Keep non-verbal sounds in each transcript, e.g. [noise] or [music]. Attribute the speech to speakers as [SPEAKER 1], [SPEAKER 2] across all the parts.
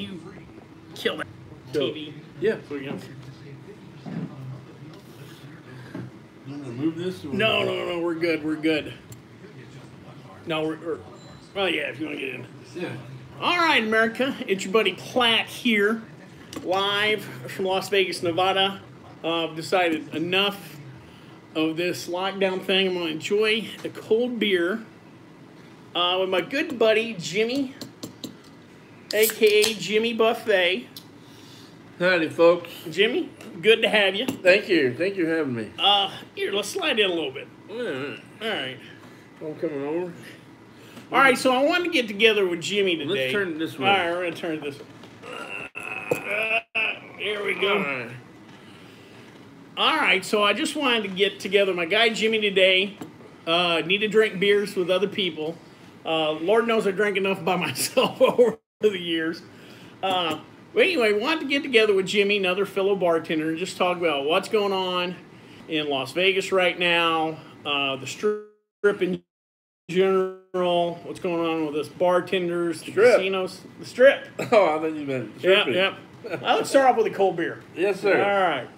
[SPEAKER 1] you kill that
[SPEAKER 2] So-
[SPEAKER 1] TV.
[SPEAKER 2] Yeah.
[SPEAKER 1] So we
[SPEAKER 2] You want to move this?
[SPEAKER 1] No, no, no, we're good. We're good. No, we're, we're well, yeah. If you want to get in.
[SPEAKER 2] Yeah.
[SPEAKER 1] All right, America. It's your buddy Platt here, live from Las Vegas, Nevada. Uh, I've decided enough of this lockdown thing. I'm going to enjoy a cold beer uh, with my good buddy Jimmy, aka Jimmy Buffett.
[SPEAKER 2] Howdy, folks.
[SPEAKER 1] Jimmy, good to have you.
[SPEAKER 2] Thank you. Thank you for having me.
[SPEAKER 1] Uh, here, let's slide in a little bit.
[SPEAKER 2] Yeah.
[SPEAKER 1] All right.
[SPEAKER 2] I'm coming over.
[SPEAKER 1] All right, so I wanted to get together with Jimmy today.
[SPEAKER 2] Let's turn it this way.
[SPEAKER 1] All right, we're gonna turn it this way. Uh, here we go.
[SPEAKER 2] All right.
[SPEAKER 1] All right, so I just wanted to get together my guy Jimmy today. Uh, need to drink beers with other people. Uh, Lord knows I drank enough by [laughs] myself over the years. Uh, but anyway, wanted to get together with Jimmy, another fellow bartender, and just talk about what's going on in Las Vegas right now, uh, the strip in general, what's going on with us bartenders, the
[SPEAKER 2] Strip.
[SPEAKER 1] casinos, the strip. [laughs]
[SPEAKER 2] Oh, I thought you meant
[SPEAKER 1] Yep, yep. Well, let's start off with a cold beer.
[SPEAKER 2] Yes, sir.
[SPEAKER 1] All right.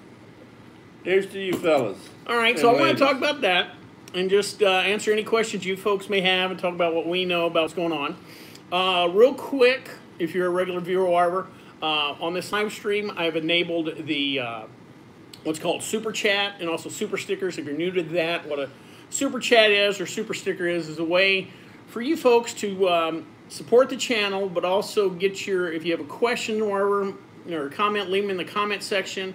[SPEAKER 2] Here's to you, fellas.
[SPEAKER 1] All right, so I want to talk about that and just uh, answer any questions you folks may have and talk about what we know about what's going on. Uh, real quick, if you're a regular viewer or whatever, uh, on this live stream, I've enabled the uh, what's called super chat and also super stickers. If you're new to that, what a super chat is or super sticker is is a way for you folks to um, support the channel, but also get your if you have a question or or comment, leave them in the comment section.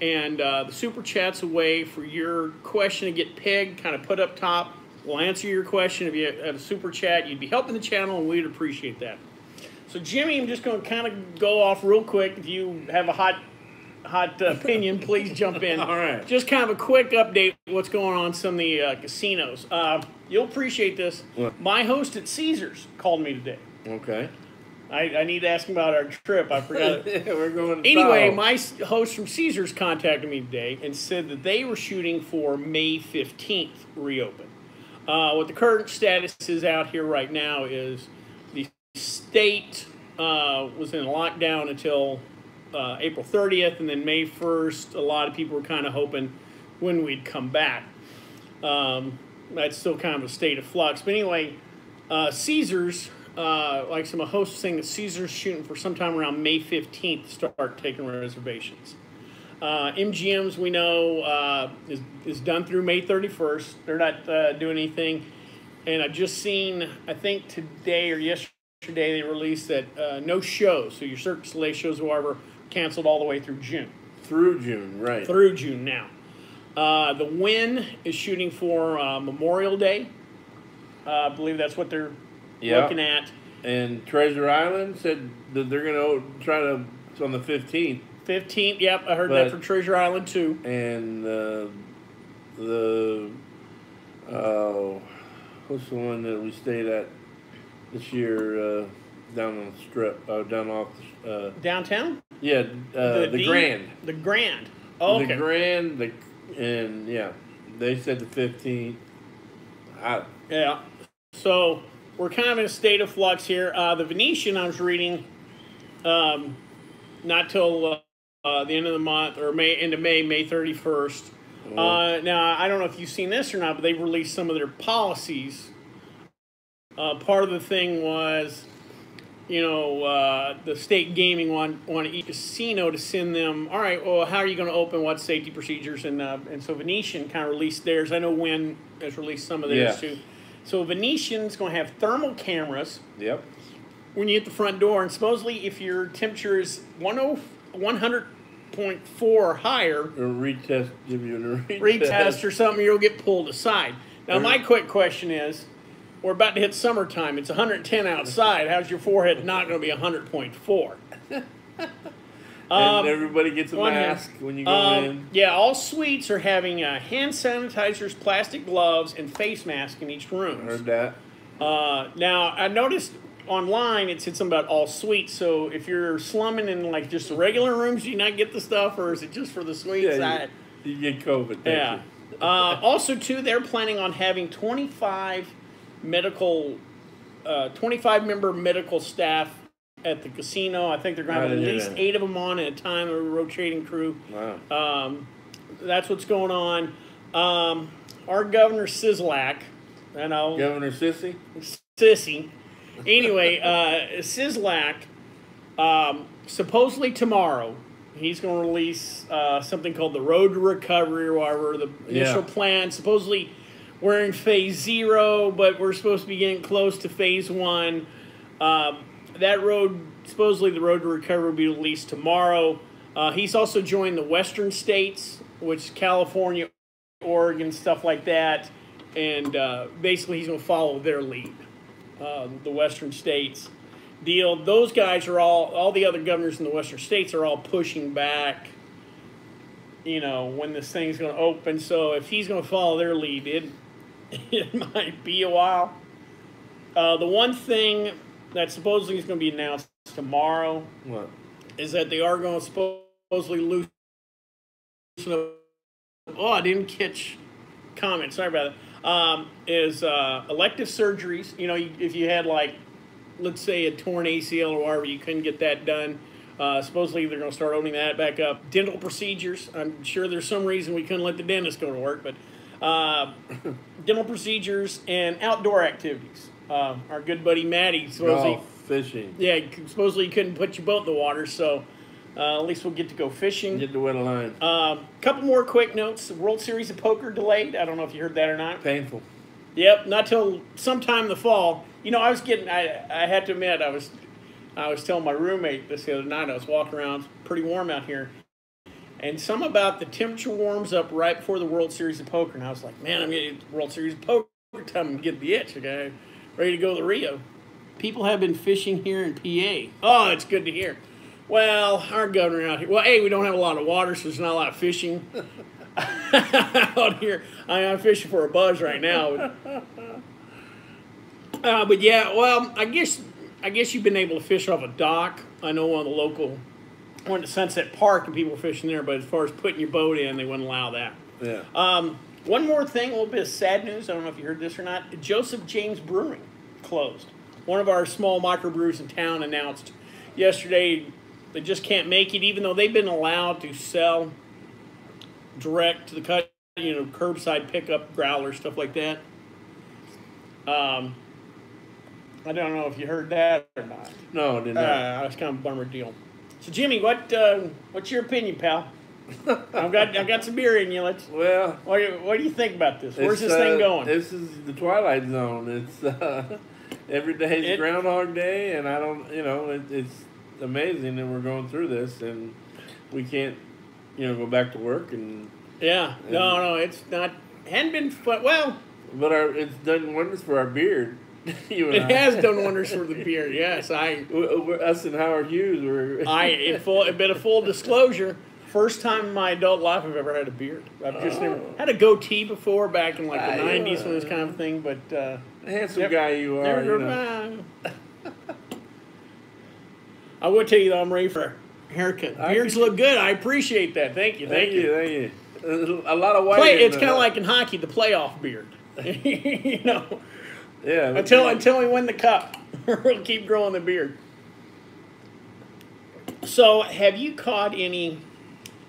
[SPEAKER 1] And uh, the super chat's a way for your question to get pegged, kind of put up top. We'll answer your question if you have a super chat. You'd be helping the channel, and we'd appreciate that. So, Jimmy, I'm just going to kind of go off real quick. If you have a hot, hot uh, opinion, please jump in. [laughs]
[SPEAKER 2] All right.
[SPEAKER 1] Just kind of a quick update what's going on some of the uh, casinos. Uh, you'll appreciate this.
[SPEAKER 2] What?
[SPEAKER 1] My host at Caesars called me today.
[SPEAKER 2] Okay.
[SPEAKER 1] I, I need to ask him about our trip. I forgot. [laughs]
[SPEAKER 2] yeah, we're going to
[SPEAKER 1] Anyway, my host from Caesars contacted me today and said that they were shooting for May 15th reopen. Uh, what the current status is out here right now is the state uh, was in lockdown until uh, April 30th, and then May 1st, a lot of people were kind of hoping when we'd come back. Um, that's still kind of a state of flux. But anyway, uh, Caesars, uh, like some of the hosts saying that Caesars shooting for sometime around May 15th to start taking reservations. Uh, MGM's we know uh, is, is done through May 31st. They're not uh, doing anything. And I've just seen, I think today or yesterday, they released that uh, no shows. So your Cirque du Soleil shows, or whatever, canceled all the way through June
[SPEAKER 2] through June, right?
[SPEAKER 1] through June now. Uh, the Wynn is shooting for uh, Memorial Day. Uh, I believe that's what they're
[SPEAKER 2] Yeah.
[SPEAKER 1] looking at.
[SPEAKER 2] And Treasure Island said that they're going to try to. It's on the 15th,
[SPEAKER 1] 15th, yep, I heard that
[SPEAKER 2] But-
[SPEAKER 1] for Treasure Island too.
[SPEAKER 2] and uh, the oh, what's the one that we stayed at this year uh, down on the strip? Oh, down off the uh,
[SPEAKER 1] Downtown?
[SPEAKER 2] yeah, uh, the,
[SPEAKER 1] D-
[SPEAKER 2] Grand.
[SPEAKER 1] The Grand. Oh, okay.
[SPEAKER 2] The Grand, the and yeah, they said the 15th. I,
[SPEAKER 1] Yeah. So we're kind of in a state of flux here. Uh, the Venetian, I was reading, um, not till uh, the end of the month or May, end of May, May 31st. Uh, now, I don't know if you've seen this or not, but they've released some of their policies. Uh, part of the thing was, you know, uh, the state gaming want, want each casino to send them, all right, well, how are you going to open? What safety procedures? And, uh, and so Venetian kind of released theirs. I know Wynn has released some of theirs
[SPEAKER 2] Yeah.
[SPEAKER 1] too. So Venetian's going to have thermal cameras
[SPEAKER 2] yep.
[SPEAKER 1] when you hit the front door, and supposedly if your temperature is 10 100.4 or higher,
[SPEAKER 2] A retest, give you a retest.
[SPEAKER 1] retest or something, you'll get pulled aside. Now, my quick question is we're about to hit summertime. It's 110 outside. How's your forehead not going to be 100.4? [laughs]
[SPEAKER 2] and everybody gets a mask when you go
[SPEAKER 1] Um,
[SPEAKER 2] in.
[SPEAKER 1] yeah, all suites are having uh, hand sanitizers, plastic gloves, and face masks in each room.
[SPEAKER 2] Heard that.
[SPEAKER 1] Uh, now, I noticed online it said something about all suites. So if you're slumming in like just the regular rooms, do you not get the stuff, or is it just for the suites?
[SPEAKER 2] Yeah, you, you get COVID.
[SPEAKER 1] Yeah.
[SPEAKER 2] you?
[SPEAKER 1] Uh, also, too, they're planning on having 25 medical, uh, 25 member medical staff at the casino. I think they're going to have at least eight of them on at a time, a rotating crew.
[SPEAKER 2] Wow.
[SPEAKER 1] Um, that's what's going on. Um, our governor Sisolak, I know
[SPEAKER 2] Governor Sissy?
[SPEAKER 1] sissy. Anyway, uh, Sisolak, um, supposedly tomorrow, he's going to release uh, something called the Road to Recovery or whatever. The initial
[SPEAKER 2] Yeah.
[SPEAKER 1] plan. Supposedly, we're in phase zero, but we're supposed to be getting close to phase one. Um, that road, supposedly, the Road to Recovery will be released tomorrow. Uh, he's also joined the Western states, which California, Oregon, stuff like that. And uh, basically, he's going to follow their lead um, the western states deal. Those guys are all, all the other governors in the western states are all pushing back, you know, when this thing's going to open. So if he's going to follow their lead, it, [laughs] it might be a while. Uh, the one thing that supposedly is going to be announced tomorrow
[SPEAKER 2] What?
[SPEAKER 1] is that they are going to supposedly loosen up. Oh, I didn't catch comment. Sorry about that. Um, is uh, elective surgeries. You know, if you had like, let's say a torn ACL or whatever, you couldn't get that done. Uh, supposedly they're going to start opening that back up. Dental procedures. I'm sure there's some reason we couldn't let the dentist go to work, but uh, [laughs] dental procedures and outdoor activities. Uh, our good buddy Maddie supposedly
[SPEAKER 2] Golf, fishing.
[SPEAKER 1] yeah, supposedly you couldn't put your boat in the water, so uh, at least we'll get to go fishing.
[SPEAKER 2] Get the wet a line.
[SPEAKER 1] A um, couple more quick notes. The World Series of Poker delayed. I don't know if you heard that or not.
[SPEAKER 2] Painful.
[SPEAKER 1] Yep, not till sometime in the fall. You know, I was getting. I I had to admit, I was, I was telling my roommate this the other night. I was walking around, it's pretty warm out here, and some about the temperature warms up right before the World Series of Poker, and I was like, man, I'm getting World Series of Poker time. I'm getting the itch. Okay, ready to go to Rio. People have been fishing here in PA. Oh, it's good to hear. Well, our governor out here. Well, hey, we don't have a lot of water, so there's not a lot of fishing [laughs] out here. I, I'm fishing for a buzz right now. Uh, but yeah, well, I guess I guess you've been able to fish off a dock. I know one of the local, went to Sunset Park and people were fishing there. But as far as putting your boat in, they wouldn't allow that.
[SPEAKER 2] Yeah.
[SPEAKER 1] Um, one more thing, a little bit of sad news. I don't know if you heard this or not. Joseph James Brewing closed. One of our small microbrews in town announced yesterday they just can't make it, even though they've been allowed to sell direct to the cut, you know, curbside pickup, growler, stuff like that. Um, I don't know if you heard that or not.
[SPEAKER 2] no, I did
[SPEAKER 1] Uh,
[SPEAKER 2] not.
[SPEAKER 1] that's kind of a bummer deal. So Jimmy, what uh, what's your opinion, pal? [laughs] I've got I've got some beer in you. Let's.
[SPEAKER 2] well,
[SPEAKER 1] What do you, what do you think about this? Where's this thing
[SPEAKER 2] uh,
[SPEAKER 1] going?
[SPEAKER 2] This is the Twilight Zone. It's uh, [laughs] every day's
[SPEAKER 1] It-
[SPEAKER 2] Groundhog Day, and I don't, you know, it, it's amazing that we're going through this, and we can't, you know, go back to work, and
[SPEAKER 1] yeah, no, no, it's not. Hadn't been fun. Well,
[SPEAKER 2] but our it's done wonders for our beard. [laughs] you
[SPEAKER 1] it
[SPEAKER 2] I.
[SPEAKER 1] has done [laughs] wonders for the beard. Yes, I,
[SPEAKER 2] us and Howard Hughes were. [laughs]
[SPEAKER 1] I, in full, a bit of full disclosure. First time in my adult life I've ever had a beard. I've just never
[SPEAKER 2] Oh.
[SPEAKER 1] had a goatee before back in like the nineties when this kind of thing, but uh,
[SPEAKER 2] handsome
[SPEAKER 1] Never-
[SPEAKER 2] guy you are.
[SPEAKER 1] never.
[SPEAKER 2] you know.
[SPEAKER 1] I will tell you that I'm ready for a haircut. Beards look good. I appreciate that. Thank you.
[SPEAKER 2] Thank you, thank you. A lot of white.
[SPEAKER 1] Play, it's kind of like in hockey, the playoff beard. [laughs] you know,
[SPEAKER 2] yeah.
[SPEAKER 1] until until we win the cup, [laughs] we'll keep growing the beard. So, have you caught any?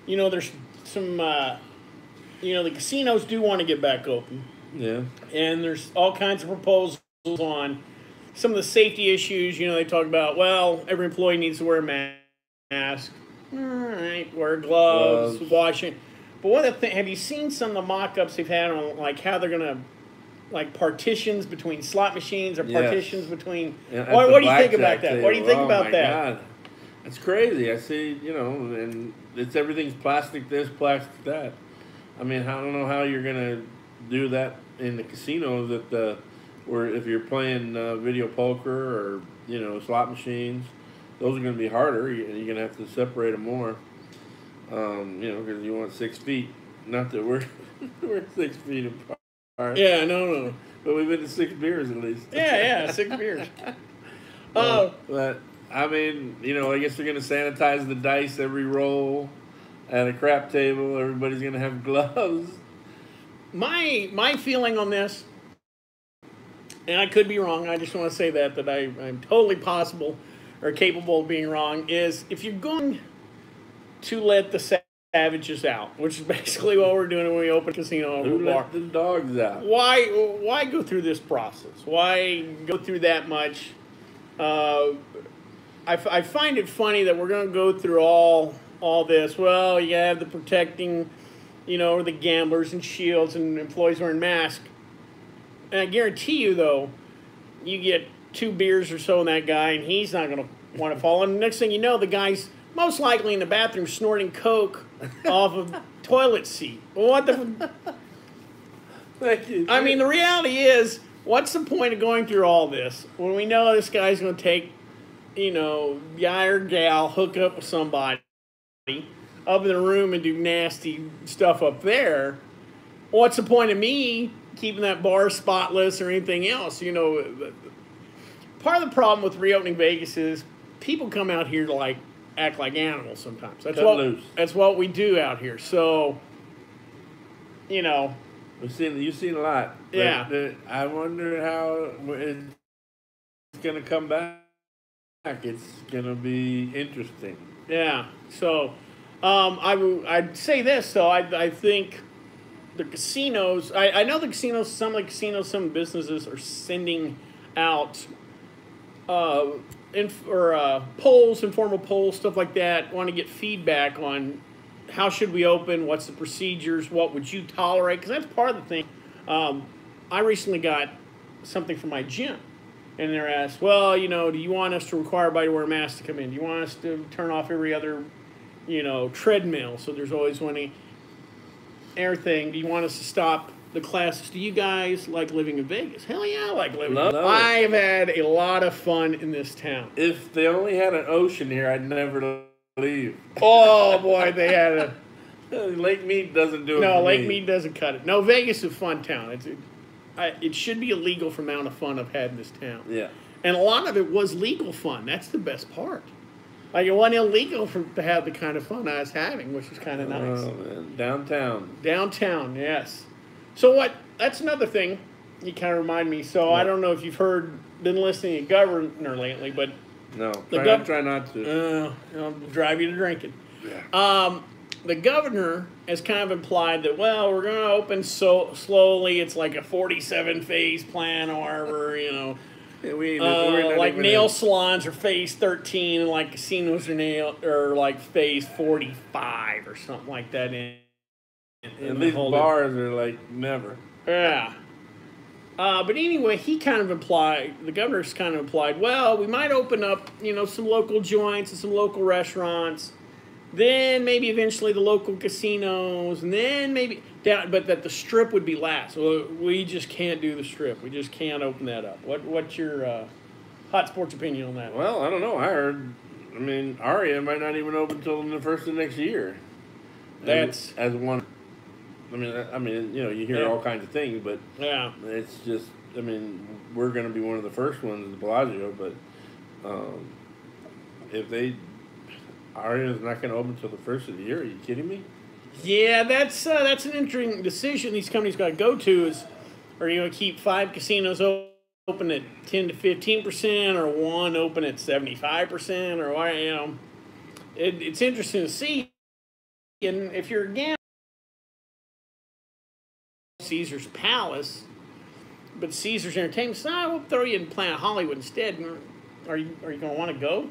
[SPEAKER 1] You know, there's some. Uh, you know, the casinos do want to get back open,
[SPEAKER 2] yeah.
[SPEAKER 1] and there's all kinds of proposals on some of the safety issues. You know, they talk about well, every employee needs to wear a mask. All right, wear gloves,
[SPEAKER 2] Gloves.
[SPEAKER 1] washing. But one of the things, have you seen some of the mock-ups they've had on like how they're gonna like partitions between slot machines or
[SPEAKER 2] Yes.
[SPEAKER 1] partitions between?
[SPEAKER 2] And at
[SPEAKER 1] What, what do you think about that? What do you think
[SPEAKER 2] oh,
[SPEAKER 1] about
[SPEAKER 2] oh my
[SPEAKER 1] that?
[SPEAKER 2] God. It's crazy. I see, you know, and it's everything's plastic this, plastic that. I mean, I don't know how you're gonna do that in the casinos that the, where if you're playing uh, video poker or you know slot machines, those are gonna be harder. You- You're gonna have to separate them more. Um, you know, because you want six feet. Not that we're [laughs] we're six feet apart.
[SPEAKER 1] Yeah, no, no.
[SPEAKER 2] But we've been to six beers at least.
[SPEAKER 1] Yeah, yeah, six beers. [laughs]
[SPEAKER 2] Uh,
[SPEAKER 1] Oh,
[SPEAKER 2] but I mean, you know, I guess they're gonna sanitize the dice every roll at a crap table. Everybody's gonna have [laughs] gloves.
[SPEAKER 1] my my feeling on this, and I could be wrong. I just want to say that that I I'm totally possible or capable of being wrong is if you're going to let the savages out, which is [laughs] basically what we're doing when we open a casino
[SPEAKER 2] Who
[SPEAKER 1] bar.
[SPEAKER 2] let the dogs out?
[SPEAKER 1] Why why go through this process? Why go through that much? Uh, I, I find it funny that we're going to go through all all this. Well, you have the protecting, you know, the gamblers and shields and employees wearing masks. And I guarantee you, though, you get two beers or so in that guy, and he's not going to want to fall. And next thing you know, the guy's most likely in the bathroom snorting coke [laughs] off of toilet seat. What the? [laughs]
[SPEAKER 2] Thank you.
[SPEAKER 1] I mean, the reality is, what's the point of going through all this when we know this guy's going to take, you know, guy or gal, hook up with somebody up in the room and do nasty stuff up there? What's the point of me keeping that bar spotless or anything else? You know, part of the problem with reopening Vegas is people come out here to like act like animals sometimes. That's
[SPEAKER 2] Cut
[SPEAKER 1] what
[SPEAKER 2] loose.
[SPEAKER 1] that's what we do out here. So, you know,
[SPEAKER 2] We've seen you've seen a lot.
[SPEAKER 1] Yeah.
[SPEAKER 2] the- I wonder how it's gonna come back. It's gonna be interesting.
[SPEAKER 1] Yeah. So, um, I w- I'd say this though. I I think the casinos. I, I know the casinos. Some of the casinos, some businesses are sending out, uh, inf- or uh, polls, informal polls, stuff like that. Want to get feedback on how should we open? What's the procedures? What would you tolerate? Because that's part of the thing. Um, I recently got something from my gym, and they're asked, well, you know, do you want us to require everybody to wear a mask to come in? Do you want us to turn off every other, you know, treadmill so there's always one? E- Everything. Do you want us to stop the classes? Do you guys like living in Vegas? Hell yeah, I like living.
[SPEAKER 2] Love it.
[SPEAKER 1] I've had a lot of fun in this town.
[SPEAKER 2] If they only had an ocean here, I'd never leave.
[SPEAKER 1] Oh boy, they had a. [laughs]
[SPEAKER 2] Lake Mead doesn't do it.
[SPEAKER 1] No, Lake
[SPEAKER 2] me.
[SPEAKER 1] Mead doesn't cut it. No, Vegas is a fun town. It's, it, I, it should be illegal for amount of fun I've had in this town.
[SPEAKER 2] Yeah.
[SPEAKER 1] And a lot of it was legal fun. That's the best part. Like it wasn't illegal for to have the kind of fun I was having, which was kind of nice.
[SPEAKER 2] Oh man, downtown.
[SPEAKER 1] Downtown, yes. So what? That's another thing. You kind of remind me. So I don't know if you've heard, been listening to Governor lately, but
[SPEAKER 2] No,
[SPEAKER 1] The
[SPEAKER 2] try,
[SPEAKER 1] gov-
[SPEAKER 2] not, try not to.
[SPEAKER 1] uh, I'll drive you to drinking.
[SPEAKER 2] yeah.
[SPEAKER 1] Um, the governor has kind of implied that well, we're going to open so slowly. It's like a forty-seven phase plan, or whatever, you know.
[SPEAKER 2] Yeah, we
[SPEAKER 1] Uh, like nail
[SPEAKER 2] in-
[SPEAKER 1] salons are phase 13 and like casinos are nail or like phase 45 or something like that in, in
[SPEAKER 2] And these bars are like never.
[SPEAKER 1] yeah uh, but anyway he kind of implied the governor's kind of implied well we might open up you know some local joints and some local restaurants then maybe eventually the local casinos and then maybe down but that the strip would be last well we just can't do the strip we just can't open that up what what's your uh, hot sports opinion on that
[SPEAKER 2] Well, I don't know. I heard. I mean, Aria might not even open until the first of next year.
[SPEAKER 1] That's-
[SPEAKER 2] as, as one. I mean, I mean, you know, you hear
[SPEAKER 1] Yeah.
[SPEAKER 2] all kinds of things, but
[SPEAKER 1] yeah
[SPEAKER 2] it's just. I mean, we're going to be one of the first ones, the Bellagio, but um, if they. Aria's not going to open until the first of the year. Are you kidding me?
[SPEAKER 1] Yeah, that's uh, that's an interesting decision these companies got to go to. Is are you going to keep five casinos open at ten to fifteen percent, or one open at seventy five percent, or why? You know, it, it's interesting to see. And if you're again Caesar's Palace, but Caesar's Entertainment, so I will throw you in Planet Hollywood instead. Are you are you going to want to go?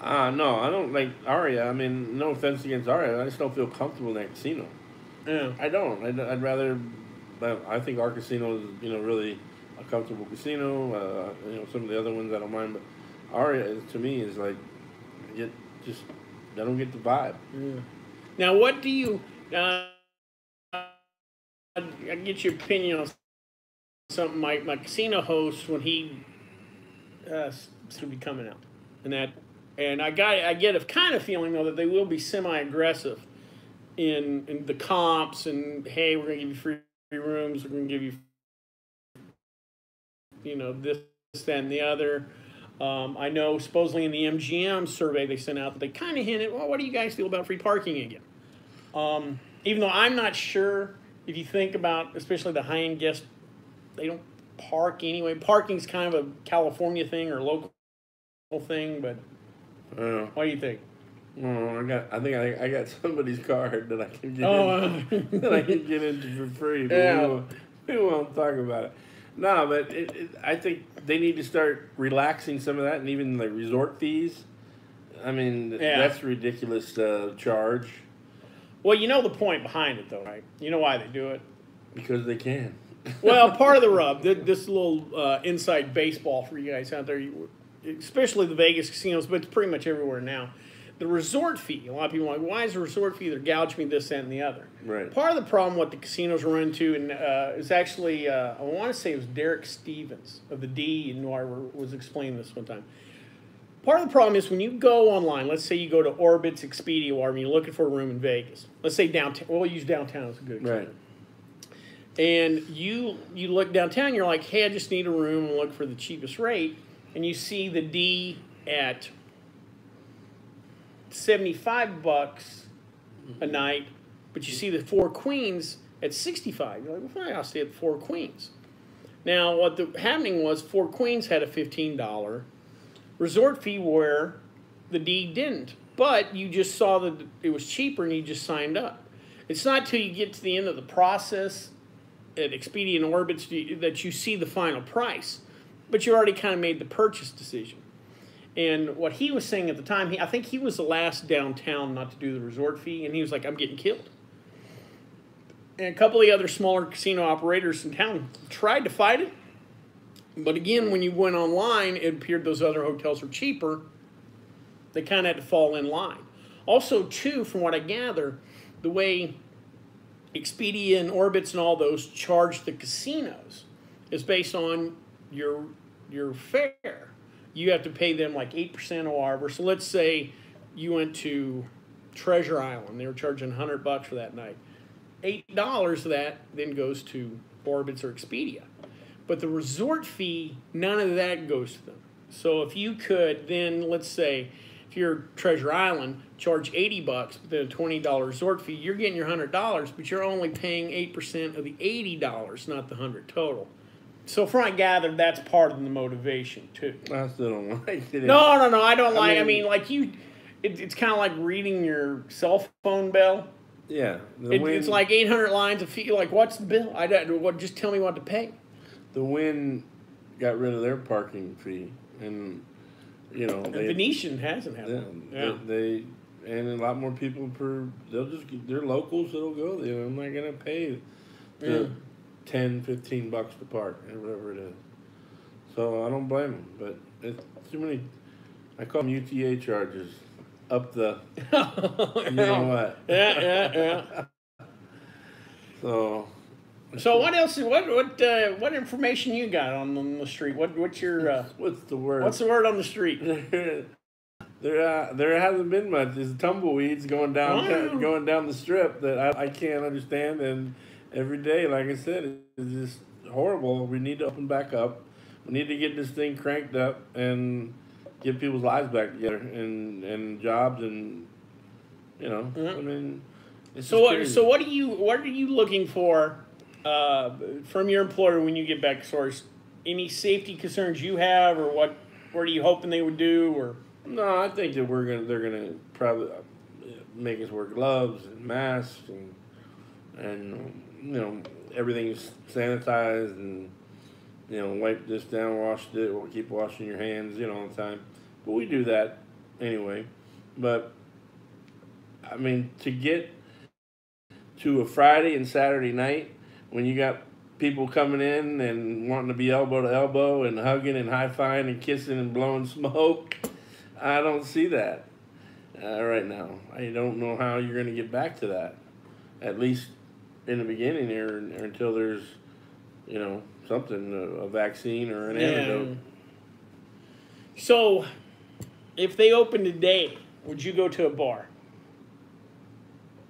[SPEAKER 2] Ah, no, I don't like Aria. I mean, no offense against Aria. I just don't feel comfortable in that casino.
[SPEAKER 1] Yeah.
[SPEAKER 2] I don't. I'd, I'd rather. but I think our casino is, you know, really a comfortable casino. Uh, you know, some of the other ones I don't mind, but Aria is, to me is like, I get just I don't get the vibe. Yeah.
[SPEAKER 1] Now, what do you? Uh, I get your opinion on something. My my casino host when he uh, should be coming out, and that, and I got I get a kind of feeling though that they will be semi aggressive in in the comps and hey, we're gonna give you free rooms, we're gonna give you, you know, this, that, and the other. Um, I know supposedly in the MGM survey they sent out that they kind of hinted, well, what do you guys feel about free parking again? Um, even though I'm not sure if you think about, especially the high end guests, they don't park anyway. Parking's kind of a California thing or local thing, but
[SPEAKER 2] I.
[SPEAKER 1] What do you think?
[SPEAKER 2] Oh, I got. I think I, I got [laughs] somebody's card that I can get
[SPEAKER 1] Oh,
[SPEAKER 2] in, [laughs] that I can get into for free.
[SPEAKER 1] Yeah.
[SPEAKER 2] we, won't, we won't talk about it. No, but it, it, I think they need to start relaxing some of that, and even the resort fees. I mean,
[SPEAKER 1] Yeah.
[SPEAKER 2] that's ridiculous uh, charge
[SPEAKER 1] Well, you know the point behind it, though, right? You know why they do it.
[SPEAKER 2] because they can.
[SPEAKER 1] Well, part of the [laughs] rub, this little uh, inside baseball for you guys out there, you- especially the Vegas casinos, but it's pretty much everywhere now. The resort fee. A lot of people are like, why is the resort fee? They're gouging me this, that, and the other.
[SPEAKER 2] Right.
[SPEAKER 1] Part of the problem what the casinos run into, and uh, is actually, uh, I want to say it was Derek Stevens of the D in Noir was explaining this one time. Part of the problem is when you go online, let's say you go to Orbitz, Expedia, or you're looking for a room in Vegas. Let's say downtown. We'll use downtown as a good example
[SPEAKER 2] Right.
[SPEAKER 1] and you you look downtown you're like hey i just need a room and look for the cheapest rate and you see the d at 75 bucks a mm-hmm. night but you see the four queens at 65 you're like well fine i'll stay at the four queens. Now what the happening was four queens had a $15 resort fee where the d didn't but you just saw that it was cheaper and you just signed up. It's not till you get to the end of the process at Expedia and Orbitz that you see the final price, but you already kind of made the purchase decision. And what he was saying at the time, he, I think he was the last downtown not to do the resort fee, and he was like, "I'm getting killed." And a couple of the other smaller casino operators in town tried to fight it, but again, when you went online, it appeared those other hotels were cheaper. They kind of had to fall in line. Also, too, from what I gather, the way Expedia and Orbitz and all those charge the casinos is based on your your fare. You have to pay them like eight percent or whatever. So let's say you went to Treasure Island, they were charging hundred bucks for that night. Eight dollars of that then goes to Orbitz or Expedia. But the resort fee, none of that goes to them. So if you could then let's say if you're Treasure Island, charge eighty bucks, but then a twenty dollar resort fee, you're getting your hundred dollars, but you're only paying eight percent of the eighty dollars, not the hundred total. So I gathered, that's part of the motivation too.
[SPEAKER 2] I still don't [laughs] like it.
[SPEAKER 1] No, no, no, I don't like. I
[SPEAKER 2] mean-
[SPEAKER 1] mean, like you, it, it's kind of like reading your cell phone bill.
[SPEAKER 2] Yeah. The
[SPEAKER 1] It,
[SPEAKER 2] win,
[SPEAKER 1] it's like eight hundred lines of fee. Like, what's the bill? I. What? Just tell me what to pay.
[SPEAKER 2] the Wynn got rid of their parking fee, and you know
[SPEAKER 1] The
[SPEAKER 2] they
[SPEAKER 1] Venetian hasn't had
[SPEAKER 2] Yeah,
[SPEAKER 1] one. Yeah.
[SPEAKER 2] They, they and a lot more people per. They'll just they're locals that'll go there. I'm not gonna pay the
[SPEAKER 1] Yeah.
[SPEAKER 2] 10, 15 bucks to park or whatever it is. So I don't blame them, but it's too many. I call them UTA charges. Up the, [laughs] you know what?
[SPEAKER 1] Yeah, yeah, yeah. [laughs]
[SPEAKER 2] So
[SPEAKER 1] So what else? What what uh, what information you got on, on the street? What what's your uh, [laughs]
[SPEAKER 2] what's the word?
[SPEAKER 1] what's the word on the street?
[SPEAKER 2] there, there, uh, there hasn't been much. There's tumbleweeds going down,
[SPEAKER 1] Wow.
[SPEAKER 2] going down the strip that I, I can't understand. And every day, like I said, it's just horrible. We need to open back up. We need to get this thing cranked up and get people's lives back together and and jobs and you know. I mean, it's
[SPEAKER 1] So what
[SPEAKER 2] crazy.
[SPEAKER 1] so what are you what are you looking for uh, from your employer when you get back far any safety concerns you have or what what are you hoping they would do or
[SPEAKER 2] No, I think that we're gonna they're gonna probably uh, make us wear gloves and masks and and you know everything's sanitized and you know wipe this down, wash it, or keep washing your hands, you know, all the time. But we do that anyway. But I mean, to get to a Friday and Saturday night when you got people coming in and wanting to be elbow to elbow and hugging and high fiving and kissing and blowing [laughs] smoke. I don't see that uh, right now. I don't know how you're going to get back to that, at least in the beginning or until there's, you know, something, a, a vaccine or an antidote.
[SPEAKER 1] So if they open today, would you go to a bar?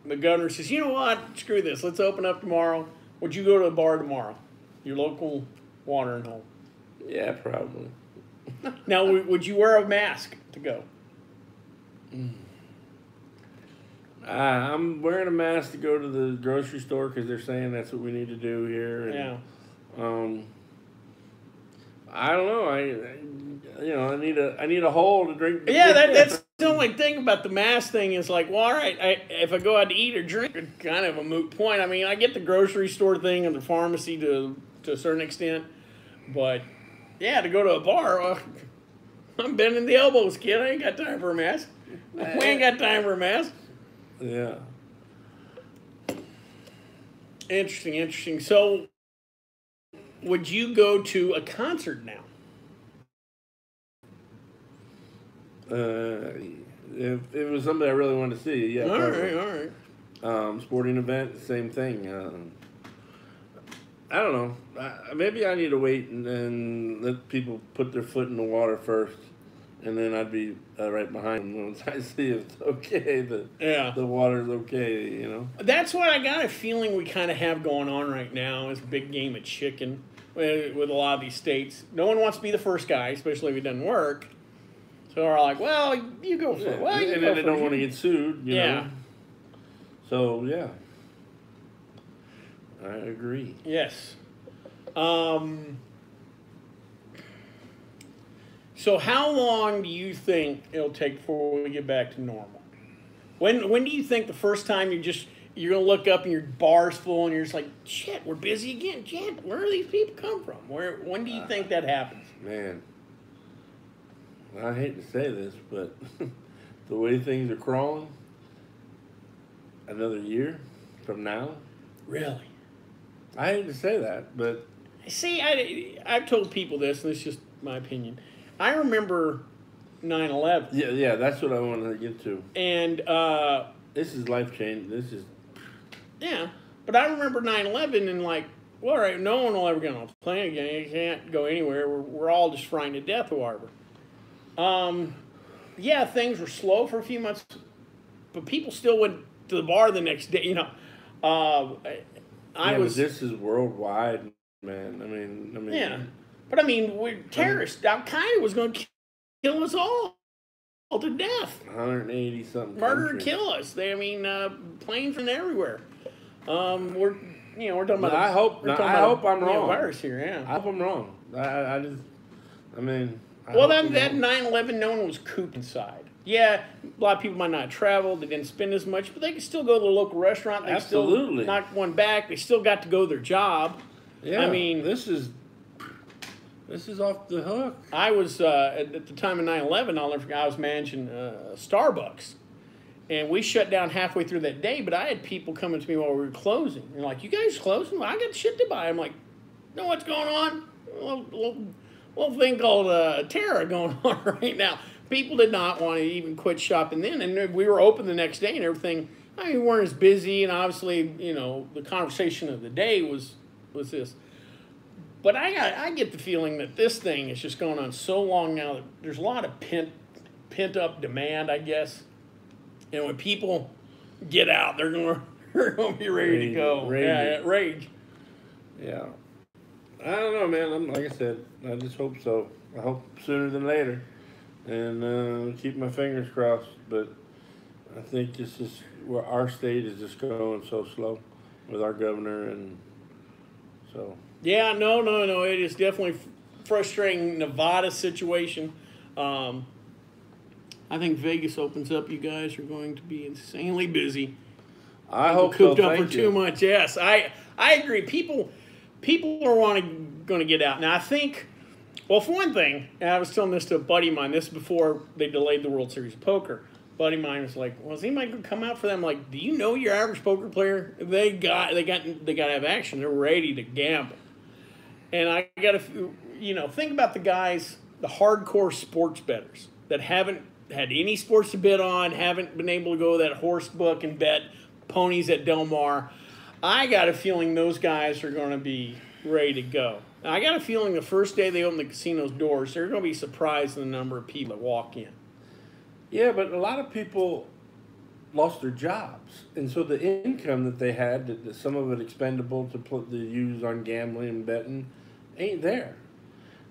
[SPEAKER 1] The governor says, you know what, screw this, let's open up tomorrow. Would you go to a bar tomorrow? Your local watering hole.
[SPEAKER 2] Yeah, probably.
[SPEAKER 1] Now, would you wear a mask to go? Mm.
[SPEAKER 2] Uh, I'm wearing a mask to go to the grocery store because they're saying that's what we need to do here. And,
[SPEAKER 1] Yeah.
[SPEAKER 2] Um, I don't know. I, I, you know, I need a I need a hole to drink.
[SPEAKER 1] Yeah, that, [laughs] that's the only thing about the mask thing is like, well, all right, I, if I go out to eat or drink, it's kind of a moot point. I mean, I get the grocery store thing and the pharmacy to to a certain extent, but yeah, to go to a bar, well, [laughs] I'm bending the elbows, kid. I ain't got time for a mask. We ain't got time for a mask.
[SPEAKER 2] Yeah.
[SPEAKER 1] Interesting, interesting. So, would you go to a concert now?
[SPEAKER 2] Uh, if it was something I really wanted to see, yeah.
[SPEAKER 1] All right, all right.
[SPEAKER 2] Um, sporting event, same thing. Um, I don't know. I, maybe I need to wait and then let people put their foot in the water first, and then I'd be uh, right behind them [laughs] once I see if it's okay. The
[SPEAKER 1] Yeah.
[SPEAKER 2] the water's okay. You know.
[SPEAKER 1] That's what I got a feeling we kind of have going on right now is a big game of chicken with, with a lot of these states. No one wants to be the first guy, especially if it doesn't work. So they're like, well, you go for it. Well, you
[SPEAKER 2] and then they don't want to get sued. You
[SPEAKER 1] Yeah.
[SPEAKER 2] Know? So yeah. I agree.
[SPEAKER 1] Yes. Um, so how long do you think it'll take before we get back to normal? When when do you think the first time you just you're gonna look up and your bar's full and you're just like, shit, we're busy again. Shit, where do these people come from? Where when do you think that happens?
[SPEAKER 2] Man, I hate to say this, but [laughs] the way things are crawling, another year from now,
[SPEAKER 1] Really?
[SPEAKER 2] I hate to say that, but
[SPEAKER 1] See, I, I've told people this, and it's just my opinion. I remember 9 11,
[SPEAKER 2] yeah, yeah, that's what I wanted to get to.
[SPEAKER 1] and uh,
[SPEAKER 2] This is life changing. This is
[SPEAKER 1] Yeah, but I remember 9-11 and like, well, all right, no one will ever get on a plane again. You can't go anywhere. We're, we're all just frightened to death or whatever. Um, yeah, things were slow for a few months, but people still went to the bar the next day. You know, uh, I,
[SPEAKER 2] yeah,
[SPEAKER 1] was
[SPEAKER 2] this is worldwide, man. I mean, I mean,
[SPEAKER 1] yeah, but I mean, we're terrorists. Al Qaeda was going to kill us all, all to death.
[SPEAKER 2] 180 something.
[SPEAKER 1] murder and kill us. They, I mean, uh, planes from everywhere. Um, we're, you know, we're talking about.
[SPEAKER 2] No, I hope-
[SPEAKER 1] we're
[SPEAKER 2] no,
[SPEAKER 1] talking
[SPEAKER 2] I hope I'm
[SPEAKER 1] you know,
[SPEAKER 2] wrong.
[SPEAKER 1] Virus here, yeah.
[SPEAKER 2] I hope I'm wrong. I, I just, I mean. I
[SPEAKER 1] well, that that 9/11, no one was cooped inside. Yeah, a lot of people might not travel. They didn't spend as much, but they could still go to the local restaurant. They
[SPEAKER 2] Absolutely.
[SPEAKER 1] still knocked one back. They still got to go to their job.
[SPEAKER 2] Yeah,
[SPEAKER 1] I mean-
[SPEAKER 2] this is, this is off the hook.
[SPEAKER 1] I was uh, at, at the time of 9/11. I'll never forget. I was managing uh, Starbucks, and we shut down halfway through that day. But I had people coming to me while we were closing. They're like, "You guys closing? Well, I got shit to buy." I'm like, "Know what's going on? A little, little, little thing called uh, terror going [laughs] on right now." People did not want to even quit shopping then, and we were open the next day and everything. I mean, we weren't as busy, and obviously, you know, the conversation of the day was was this. But I got, I get the feeling that this thing is just going on so long now that there's a lot of pent pent up demand, I guess. And when people get out, they're gonna [laughs] they're gonna be ready to go.
[SPEAKER 2] rage.
[SPEAKER 1] Yeah, yeah, rage.
[SPEAKER 2] Yeah. I don't know, man. I'm like I said. I just hope so. I hope sooner than later, and uh, keep my fingers crossed. But I think this is where our state is just going so slow with our governor, and so
[SPEAKER 1] Yeah, no, no, no. It is definitely frustrating Nevada situation. Um, I think Vegas opens up. You guys are going to be insanely busy.
[SPEAKER 2] I
[SPEAKER 1] People
[SPEAKER 2] hope so.
[SPEAKER 1] cooped up
[SPEAKER 2] Thank
[SPEAKER 1] for
[SPEAKER 2] you.
[SPEAKER 1] too much. Yes, I I agree. People people are wanting going to get out now. I think. Well, for one thing, and I was telling this to a buddy of mine. This is before they delayed the World Series of Poker. Buddy of mine was like, "Well, is anybody going to come out for them?" Like, do you know your average poker player? They got they got they got to have action. They're ready to gamble. And I got to, you know, think about the guys, the hardcore sports bettors that haven't had any sports to bet on, haven't been able to go to that horse book and bet ponies at Del Mar. I got a feeling those guys are going to be ready to go. I got a feeling the first day they open the casino's doors, they're going to be surprised in the number of people that walk in.
[SPEAKER 2] Yeah, but a lot of people lost their jobs, and so the income that they had, some of it expendable to put to use on gambling and betting, ain't there.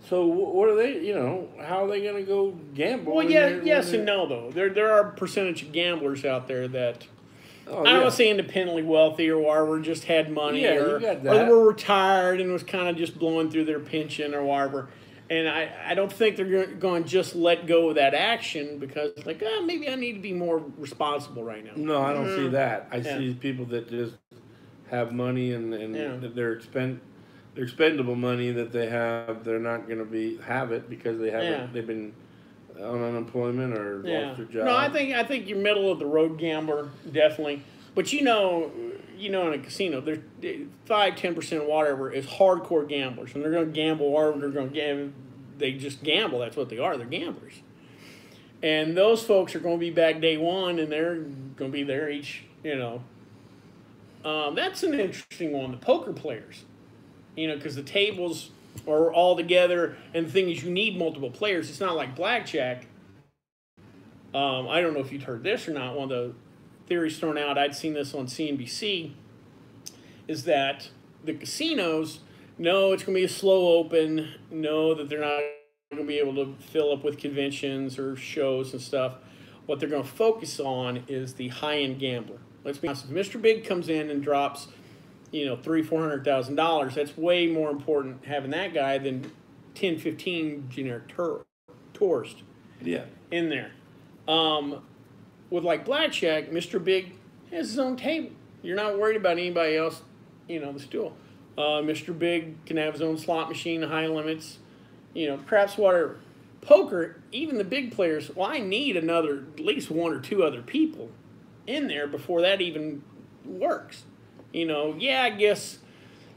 [SPEAKER 2] So what are they? You know, how are they going to go gamble?
[SPEAKER 1] Well, yeah, yes and no, though. There, there are percentage of gamblers out there that
[SPEAKER 2] Oh,
[SPEAKER 1] I don't
[SPEAKER 2] yeah.
[SPEAKER 1] want to say independently wealthy or whatever, just had money
[SPEAKER 2] Yeah,
[SPEAKER 1] or, or they were retired and was kind of just blowing through their pension or whatever. And I, I don't think they're going to just let go of that action because, like, oh, maybe I need to be more responsible right now.
[SPEAKER 2] No, I don't see
[SPEAKER 1] Mm.
[SPEAKER 2] that. I
[SPEAKER 1] Yeah.
[SPEAKER 2] see people that just have money and and
[SPEAKER 1] Yeah.
[SPEAKER 2] their expend their expendable money that they have. They're not going to be have it because they haven't.
[SPEAKER 1] Yeah.
[SPEAKER 2] They've been on unemployment or
[SPEAKER 1] Yeah.
[SPEAKER 2] lost their job.
[SPEAKER 1] No, I think I think you're middle of the road gambler, definitely. But you know, you know, in a casino, there's five, ten percent, whatever, is hardcore gamblers, and they're going to gamble or they're going to gamble. They just gamble. That's what they are. They're gamblers. And those folks are going to be back day one, and they're going to be there each. You know, um, that's an interesting one. The poker players, you know, because the tables are all together, and the thing is, you need multiple players. It's not like blackjack. Um, I don't know if you'd heard this or not. One of the theories thrown out, I'd seen this on CNBC, is that the casinos know it's going to be a slow open, know that they're not going to be able to fill up with conventions or shows and stuff. What they're going to focus on is the high end gambler. Let's be honest, if Mr. Big comes in and drops, you know, three, four hundred thousand dollars, that's way more important having that guy than 10, 15 generic tour, tourist
[SPEAKER 2] yeah.
[SPEAKER 1] in there. Um, with like blackjack, Mr. Big has his own table. You're not worried about anybody else, you know, the stool. Uh, Mr. Big can have his own slot machine, high limits, you know, craps, water Poker, even the big players, well, I need another, at least one or two other people in there before that even works. You know, yeah, I guess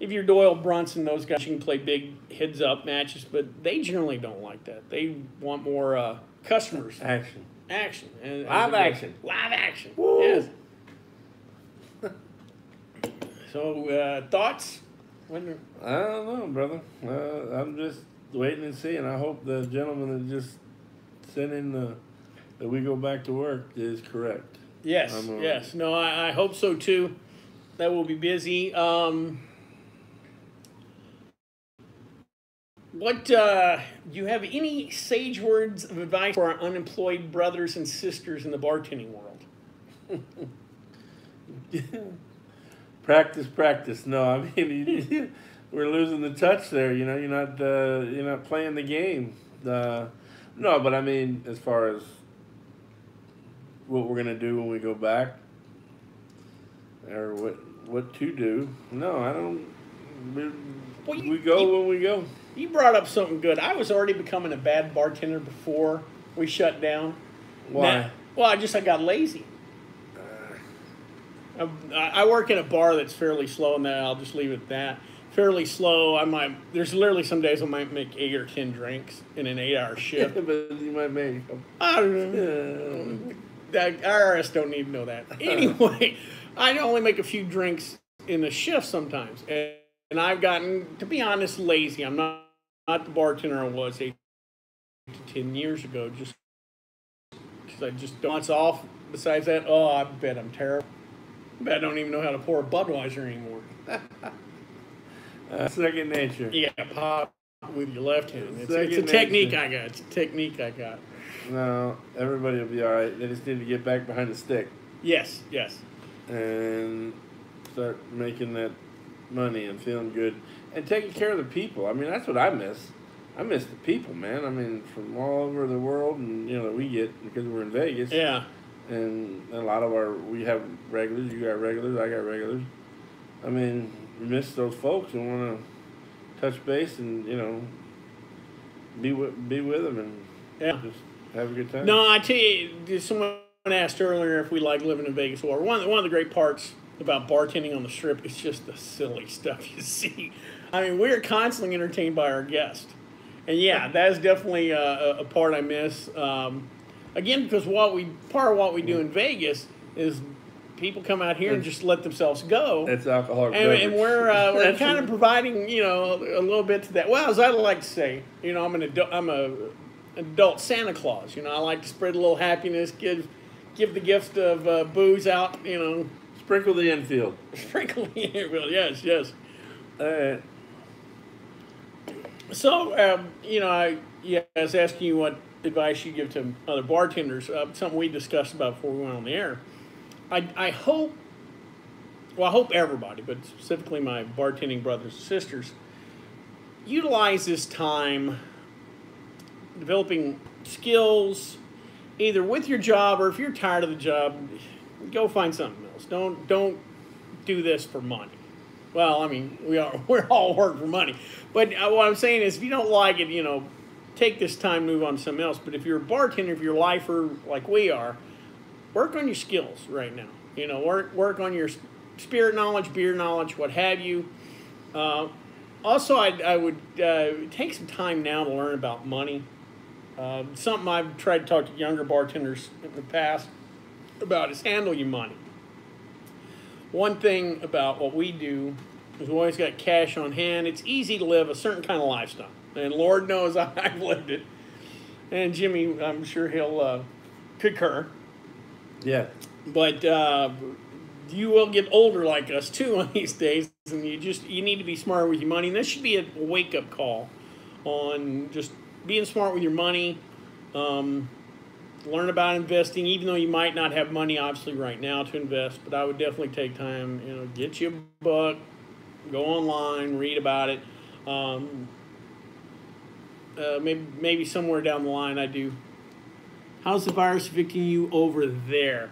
[SPEAKER 1] if you're Doyle Brunson, those guys, you can play big heads up matches, but they generally don't like that. They want more uh, customers
[SPEAKER 2] Action.
[SPEAKER 1] action. And,
[SPEAKER 2] Live action.
[SPEAKER 1] Live action.
[SPEAKER 2] Woo.
[SPEAKER 1] Yes. [laughs] so, uh, thoughts? When,
[SPEAKER 2] I don't know, brother. Uh, I'm just waiting and seeing. I hope the gentleman that just sent in the that we go back to work is correct.
[SPEAKER 1] yes, yes. No, I, I hope so too. That will be busy. Um, what uh, do you have any sage words of advice for our unemployed brothers and sisters in the bartending world? [laughs]
[SPEAKER 2] practice, practice. No, I mean [laughs] we're losing the touch there. You know, you're not uh, you're not playing the game. Uh, no, but I mean, as far as what we're gonna do when we go back, or what what to do. No, I don't. We,
[SPEAKER 1] Well, you-
[SPEAKER 2] we go
[SPEAKER 1] you-
[SPEAKER 2] when we go.
[SPEAKER 1] You brought up something good. I was already becoming a bad bartender before we shut down.
[SPEAKER 2] Why?
[SPEAKER 1] Now- well, I just I got lazy. I, I work in a bar that's fairly slow, and that I'll just leave it at that. Fairly slow. I might. There's literally some days I might make eight or ten drinks in an eight-hour [laughs] shift.
[SPEAKER 2] but you might make.
[SPEAKER 1] I don't know.
[SPEAKER 2] Uh,
[SPEAKER 1] The IRS don't need to know that. [laughs] Anyway, I only make a few drinks in a shift sometimes, and, and I've gotten, to be honest, lazy. I'm not not the bartender I was eight to ten years ago. Just because I just don't. It's off. Besides that, oh, I bet I'm terrible. I bet I don't even know how to pour a Budweiser anymore. [laughs]
[SPEAKER 2] uh, second nature.
[SPEAKER 1] To pop with your left hand. It's, it's a
[SPEAKER 2] Second
[SPEAKER 1] technique. I got. It's a technique I got.
[SPEAKER 2] No, everybody will be all right. They just need to get back behind the stick
[SPEAKER 1] Yes, yes.
[SPEAKER 2] And start making that money and feeling good and taking care of the people. I mean, that's what I miss. I miss the people, man. I mean, from all over the world, and you know that we get because we're in Vegas.
[SPEAKER 1] Yeah.
[SPEAKER 2] and a lot of our we have regulars. You got regulars. I got regulars. I mean, we miss those folks and want to touch base and you know be with be with them and
[SPEAKER 1] Yeah.
[SPEAKER 2] just have a good time.
[SPEAKER 1] No, I tell you, someone asked earlier if we like living in Vegas. Well, one one of the great parts about bartending on the strip is just the silly stuff you see. I mean, we're constantly entertained by our guests, and yeah, that is definitely a, a- a part I miss. Um, again, because what we part of what we do in Vegas is people come out here and just let themselves go.
[SPEAKER 2] It's alcoholic.
[SPEAKER 1] And, and we're uh, we're [laughs] kind of providing you know a little bit to that. Well, as I like to say, you know, I'm an adult, I'm a adult Santa Claus. You know, I like to spread a little happiness, give give the gift of uh, booze out. You know,
[SPEAKER 2] sprinkle the infield. [laughs]
[SPEAKER 1] sprinkle the infield, yes, yes.
[SPEAKER 2] Right.
[SPEAKER 1] So, um, you know, I yeah, I was asking you what advice you give to other bartenders. Uh, something we discussed about before we went on the air. I I hope. Well, I hope everybody, but specifically my bartending brothers and sisters, utilize this time developing skills, either with your job or if you're tired of the job, go find something else. Don't don't do this for money. Well, I mean, we are [laughs] we're all work for money, but uh, what I'm saying is, if you don't like it, you know, take this time, move on to something else. But if you're a bartender, if you're a lifer like we are, work on your skills right now. You know, work work on your spirit knowledge, beer knowledge, what have you. Uh, also, I, I would uh, take some time now to learn about money. Uh, something I've tried to talk to younger bartenders in the past about is handle your money. One thing about what we do is we always got cash on hand. It's easy to live a certain kind of lifestyle, and Lord knows [laughs] I've lived it. And Jimmy, I'm sure he'll uh, concur.
[SPEAKER 2] Yeah.
[SPEAKER 1] But uh, you will get older like us too on [laughs] these days, and you just you need to be smart with your money. And this should be a wake up call on just being smart with your money. Um, learn about investing, even though you might not have money obviously right now to invest. But I would definitely take time. You know, get you a book, go online, read about it. Um, uh, maybe maybe somewhere down the line I do. How's the virus affecting you over there?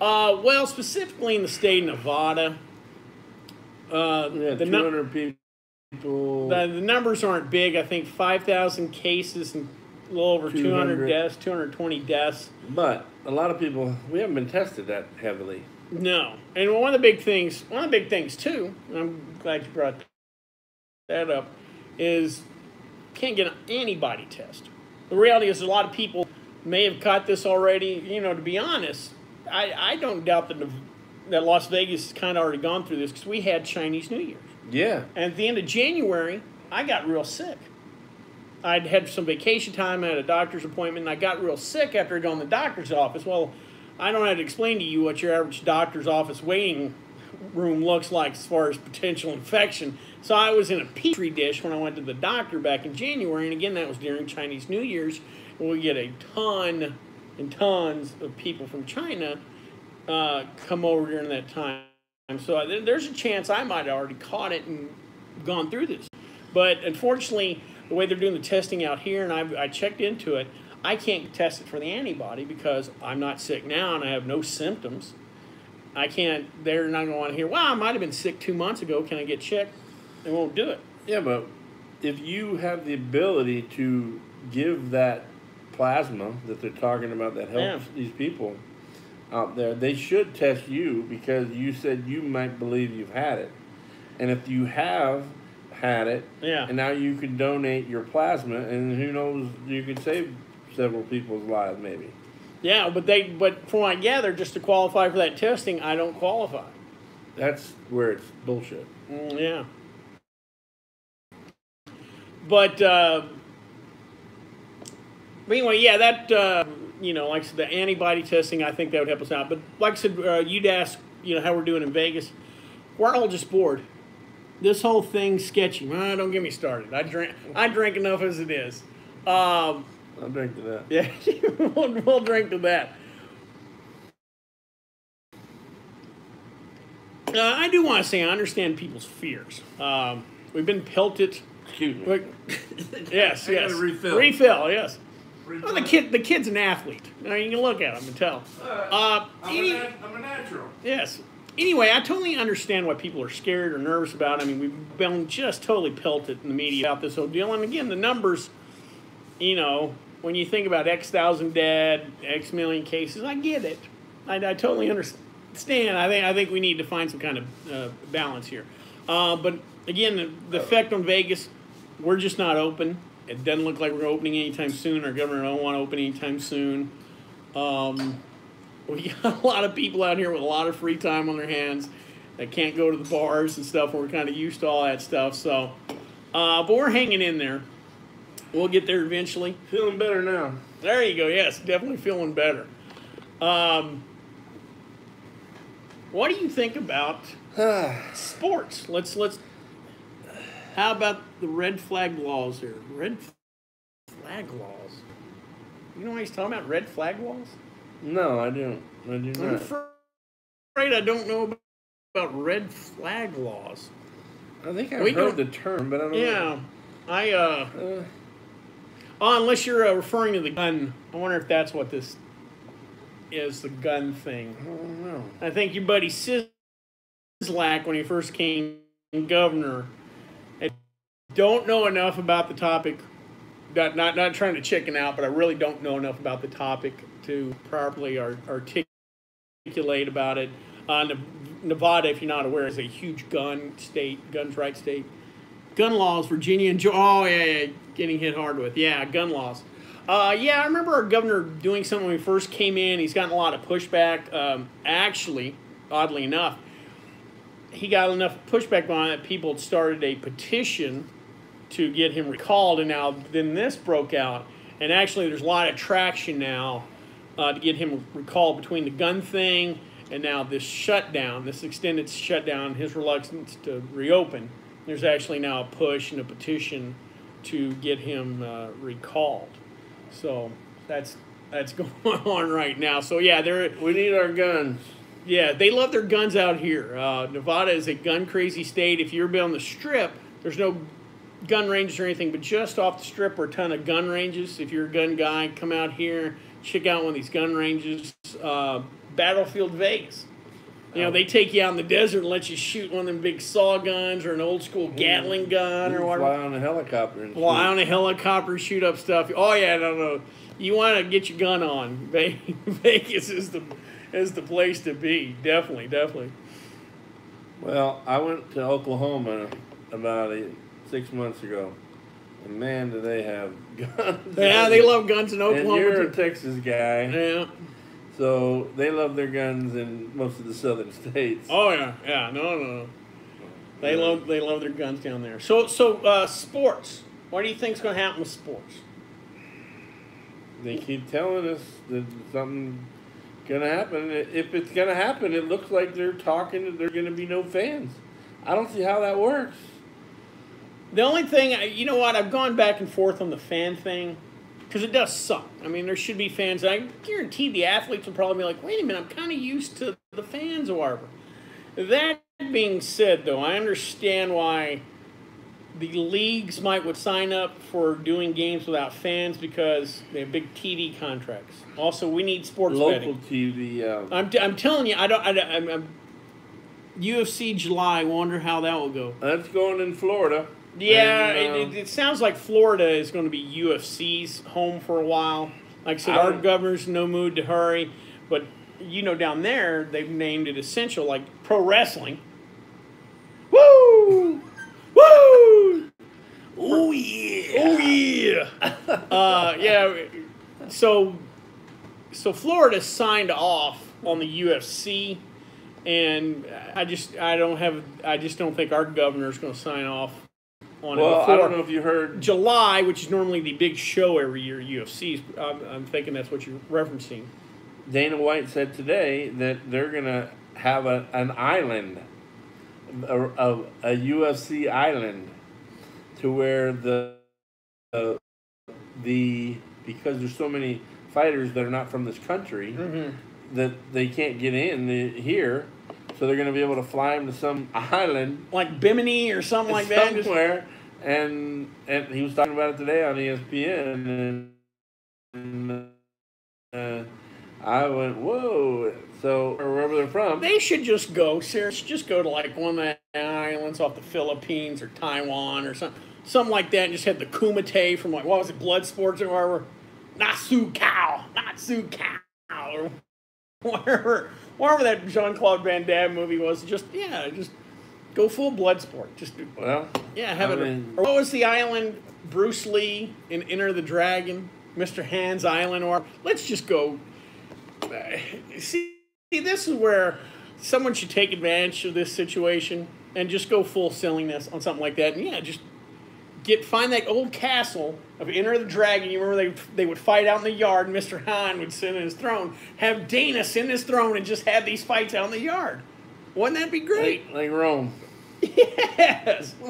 [SPEAKER 1] Uh, well, specifically in the state of Nevada, uh,
[SPEAKER 2] Yeah,
[SPEAKER 1] the,
[SPEAKER 2] two people.
[SPEAKER 1] The, the numbers aren't big. I think 5,000 cases and a little over 200,
[SPEAKER 2] 200.
[SPEAKER 1] deaths, 220 deaths.
[SPEAKER 2] but a lot of people, we haven't been tested that heavily.
[SPEAKER 1] No. And one of the big things, one of the big things too, I'm glad you brought that up, is can't get an antibody test. The reality is a lot of people may have caught this already. You know, to be honest, I, I don't doubt that, that Las Vegas has kind of already gone through this because we had Chinese New Year's.
[SPEAKER 2] Yeah.
[SPEAKER 1] And at the end of January, I got real sick. I'd had some vacation time, I had a doctor's appointment, and I got real sick after gone to the doctor's office. Well, I don't have to explain to you what your average doctor's office waiting room looks like as far as potential infection. So I was in a petri dish when I went to the doctor back in January, and again, that was during Chinese New Year's, we get a ton and tons of people from China uh, come over during that time. So uh, there's a chance I might have already caught it and gone through this. But unfortunately, the way they're doing the testing out here, and I've, I checked into it, I can't test it for the antibody because I'm not sick now and I have no symptoms. I can't, they're not going to want to hear, well, I might have been sick two months ago. Can I get checked? They won't do it.
[SPEAKER 2] Yeah, but if you have the ability to give that plasma that they're talking about that helps
[SPEAKER 1] Yeah.
[SPEAKER 2] these people out there, they should test you because you said you might believe you've had it. And if you have had it,
[SPEAKER 1] Yeah.
[SPEAKER 2] and now you can donate your plasma, and who knows, you could save several people's lives maybe.
[SPEAKER 1] Yeah, but they, but from what I gather, just to qualify for that testing, I don't qualify.
[SPEAKER 2] That's where it's bullshit.
[SPEAKER 1] Mm, yeah. But, uh, but anyway, yeah, that, uh, you know, like I said, the antibody testing, I think that would help us out. But like I said, uh, you'd ask, you know, how we're doing in Vegas. We're all just bored. This whole thing's sketchy. Well, don't get me started. I drink, I drink enough as it is. Um,
[SPEAKER 2] I'll drink to that.
[SPEAKER 1] yeah, [laughs] we'll, we'll drink to that. Uh, I do want to say I understand people's fears. Um, we've been pelted.
[SPEAKER 2] Excuse me.
[SPEAKER 1] Like, [laughs] yes, yes.
[SPEAKER 2] refill.
[SPEAKER 1] Refill, yes. Well, the kid, the kid's an athlete. Now you can look at him and tell. Uh, any-
[SPEAKER 2] I'm a natural.
[SPEAKER 1] Yes. Anyway, I totally understand why people are scared or nervous about. it. I mean, we've been just totally pelted in the media about this whole deal. And again, the numbers, you know, when you think about X thousand dead, X million cases, I get it. I, I totally understand. I think I think we need to find some kind of uh, balance here. Uh, but again, the, the effect on Vegas, we're just not open. It doesn't look like we're opening anytime soon. Our governor don't want to open anytime soon. Um, we got a lot of people out here with a lot of free time on their hands that can't go to the bars and stuff. And we're kind of used to all that stuff. So, uh, but we're hanging in there. We'll get there eventually.
[SPEAKER 2] Feeling better now.
[SPEAKER 1] There you go. Yes, definitely feeling better. Um, what do you think about [sighs] sports? Let's let's. How about the red flag laws here? Red flag laws. You know what he's talking about? Red flag laws.
[SPEAKER 2] No, I don't. I do not.
[SPEAKER 1] I'm afraid I don't know about red flag laws.
[SPEAKER 2] I think I've
[SPEAKER 1] We
[SPEAKER 2] heard the term, but I don't
[SPEAKER 1] Yeah, I uh.
[SPEAKER 2] Uh,
[SPEAKER 1] Oh, unless you're uh, referring to the gun. I wonder if that's what this is the gun thing.
[SPEAKER 2] I don't know.
[SPEAKER 1] I think your buddy Sisolak, when he first came governor, I don't know enough about the topic. Not, not not trying to chicken out, but I really don't know enough about the topic to properly articulate about it. Uh, Nevada, if you're not aware, is a huge gun state, guns right state. Gun laws, Virginia and oh yeah, yeah, getting hit hard with yeah, gun laws. Uh, yeah, I remember our governor doing something when he first came in. He's gotten a lot of pushback. Um, actually, oddly enough, he got enough pushback on it people started a petition to get him recalled, and now then this broke out, and actually there's a lot of traction now uh, to get him recalled between the gun thing and now this shutdown, this extended shutdown, his reluctance to reopen. There's actually now a push and a petition to get him uh, recalled. So that's that's [laughs] going on right now. So yeah, they're
[SPEAKER 2] We need our guns.
[SPEAKER 1] yeah, they love their guns out here. Uh, Nevada is a gun crazy state. If you're on the strip, there's no gun ranges or anything, but just off the strip are a ton of gun ranges. If you're a gun guy, come out here, check out one of these gun ranges. Uh, Battlefield Vegas. You know, they take you out in the desert and let you shoot one of them big saw guns or an old school Gatling gun or whatever.
[SPEAKER 2] Fly on a helicopter and
[SPEAKER 1] Fly
[SPEAKER 2] shoot.
[SPEAKER 1] on a helicopter, shoot up stuff. Oh yeah, I don't know. You want to get your gun on. [laughs] Vegas is the is the place to be. Definitely, definitely.
[SPEAKER 2] Well, I went to Oklahoma about a, six months ago, and man, do they have [laughs] guns!
[SPEAKER 1] Yeah, they love guns in Oklahoma.
[SPEAKER 2] And you're a. Texas guy,
[SPEAKER 1] Yeah.
[SPEAKER 2] so they love their guns in most of the southern [laughs] states.
[SPEAKER 1] Oh yeah, yeah. No, no, no. They love they love their guns down there. So so uh, sports. What do you think's going to happen with sports?
[SPEAKER 2] They keep telling us that something gonna happen. If it's gonna happen, it looks like they're talking that there's gonna be no fans. I don't see how that works.
[SPEAKER 1] The only thing, I- you know what, I've gone back and forth on the fan thing because it does suck. I mean, there should be fans. I guarantee the athletes will probably be like, wait a minute, I'm kind of used to the fans or whatever. That being said, though, I understand why the leagues might would sign up for doing games without fans because they have big TV contracts. Also, we need sports
[SPEAKER 2] Local
[SPEAKER 1] betting.
[SPEAKER 2] TV. Uh,
[SPEAKER 1] I'm, t- I'm telling you, I don't. I, don't- I'm, I'm, UFC July. Wonder how that will go.
[SPEAKER 2] that's going in Florida.
[SPEAKER 1] Yeah,
[SPEAKER 2] And,
[SPEAKER 1] it,
[SPEAKER 2] um,
[SPEAKER 1] it, it sounds like Florida is going to be UFC's home for a while. Like I said, our governor's no mood to hurry, but you know, down there they've named it essential, like pro wrestling. Woo! Woo!
[SPEAKER 2] Oh yeah.
[SPEAKER 1] Oh yeah! [laughs] uh, yeah. So, so Florida signed off on the UFC, and I just I don't have I just don't think our governor's going to sign off on it
[SPEAKER 2] Well, I don't know if you heard.
[SPEAKER 1] July, which is normally the big show every year. UFC's. I'm, I'm thinking that's what you're referencing.
[SPEAKER 2] Dana White said today that they're gonna have a, an island, a, a, a UFC island, to where the uh, the because there's so many fighters that are not from this country that they can't get in the, here, so they're gonna be able to fly him to some island
[SPEAKER 1] Like Bimini or something like that.
[SPEAKER 2] Somewhere. and and he was talking about it today on ESPN, and, uh, I went, whoa! So or wherever they're from,
[SPEAKER 1] They should just go, seriously, just go to like one of the islands off the Philippines or Taiwan or something, something like that, and just have the Kumite from like what was it, Blood Sports or whatever, Natsu Cow, Natsu Cow, or [laughs] whatever, whatever that Jean Claude Van Damme movie was. Just yeah, just go full blood sport. Just
[SPEAKER 2] well,
[SPEAKER 1] yeah, have
[SPEAKER 2] I
[SPEAKER 1] it.
[SPEAKER 2] mean-
[SPEAKER 1] or what was the island? Bruce Lee in Enter the Dragon, Mr. Han's Island, or let's just go. uh, See, this is where someone should take advantage of this situation and just go full silliness on something like that. And yeah, just get find that old castle of Enter the Dragon. You remember they they would fight out in the yard. and Mr. Han would sit in his throne. Have Dana sit in his throne and just have these fights out in the yard. Wouldn't that be great?
[SPEAKER 2] like, like Rome,
[SPEAKER 1] Yes. [laughs]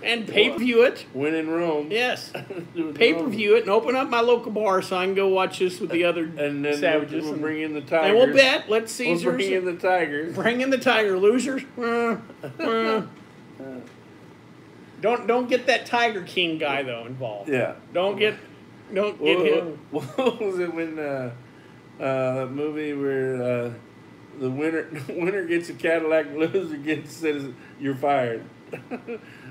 [SPEAKER 1] And pay per view it.
[SPEAKER 2] win in Rome.
[SPEAKER 1] Yes. [laughs]
[SPEAKER 2] Do it in
[SPEAKER 1] Pay per view it and open up my local bar so I can go watch this with the other
[SPEAKER 2] and then
[SPEAKER 1] savages.
[SPEAKER 2] we'll, we'll
[SPEAKER 1] and,
[SPEAKER 2] bring in the tigers.
[SPEAKER 1] and we'll bet. Let
[SPEAKER 2] We'll
[SPEAKER 1] Caesars
[SPEAKER 2] bring in the tigers.
[SPEAKER 1] bring in the tiger losers. [laughs] Uh, uh. uh. Don't don't get that Tiger King guy though involved.
[SPEAKER 2] Yeah.
[SPEAKER 1] Don't get Don't get
[SPEAKER 2] What,
[SPEAKER 1] him. [laughs]
[SPEAKER 2] what was it when uh, uh, that movie where uh, the winner [laughs] winner gets a Cadillac, loser gets says you're fired. uh,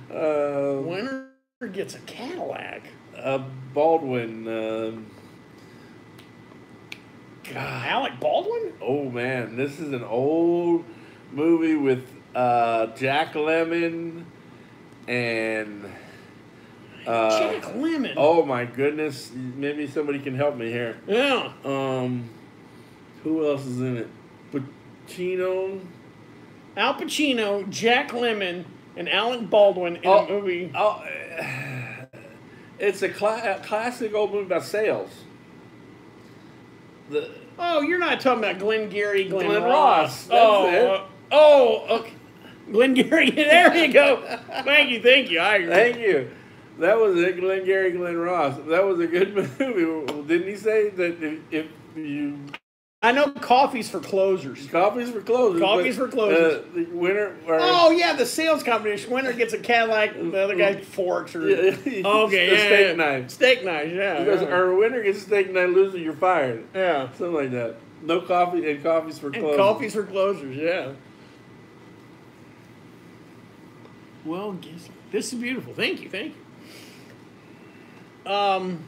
[SPEAKER 2] [laughs]
[SPEAKER 1] Winner gets a Cadillac.
[SPEAKER 2] uh, Baldwin. Um,
[SPEAKER 1] God, Alec Baldwin?
[SPEAKER 2] oh man, this is an old movie with uh, Jack Lemmon and. Uh,
[SPEAKER 1] Jack Lemmon.
[SPEAKER 2] Oh my goodness! Maybe somebody can help me here.
[SPEAKER 1] Yeah.
[SPEAKER 2] Um, who else is in it? Pacino.
[SPEAKER 1] Al Pacino, Jack Lemmon, and Alec Baldwin in
[SPEAKER 2] Oh.
[SPEAKER 1] a movie.
[SPEAKER 2] Oh, it's a, cla- a classic old movie about sales. The
[SPEAKER 1] Oh, you're not talking about Glengarry, Glenn,
[SPEAKER 2] Glen
[SPEAKER 1] Ross.
[SPEAKER 2] Ross, that's
[SPEAKER 1] oh,
[SPEAKER 2] it.
[SPEAKER 1] uh, oh, okay. Glengarry. [laughs] There you go. thank you, thank you. I agree.
[SPEAKER 2] thank you. That was it, Glenn Gary, Glen Ross. That was a good [laughs] movie. Well, Didn't he say that if, if you
[SPEAKER 1] I know coffees for closers.
[SPEAKER 2] coffees for closers?
[SPEAKER 1] Coffees for closers.
[SPEAKER 2] Uh, the winner. Or,
[SPEAKER 1] Oh yeah, the sales competition. Winner gets a Cadillac. The other guy [laughs] forks or
[SPEAKER 2] Yeah,
[SPEAKER 1] okay, yeah,
[SPEAKER 2] steak
[SPEAKER 1] yeah.
[SPEAKER 2] knife.
[SPEAKER 1] Steak knife. Yeah,
[SPEAKER 2] Because
[SPEAKER 1] yeah.
[SPEAKER 2] our winner gets a steak knife, loser you're fired.
[SPEAKER 1] yeah.
[SPEAKER 2] Something like that. No coffee and coffees for
[SPEAKER 1] And
[SPEAKER 2] closers.
[SPEAKER 1] coffees for closers. Yeah. Well, this is beautiful. Thank you, thank you. Um.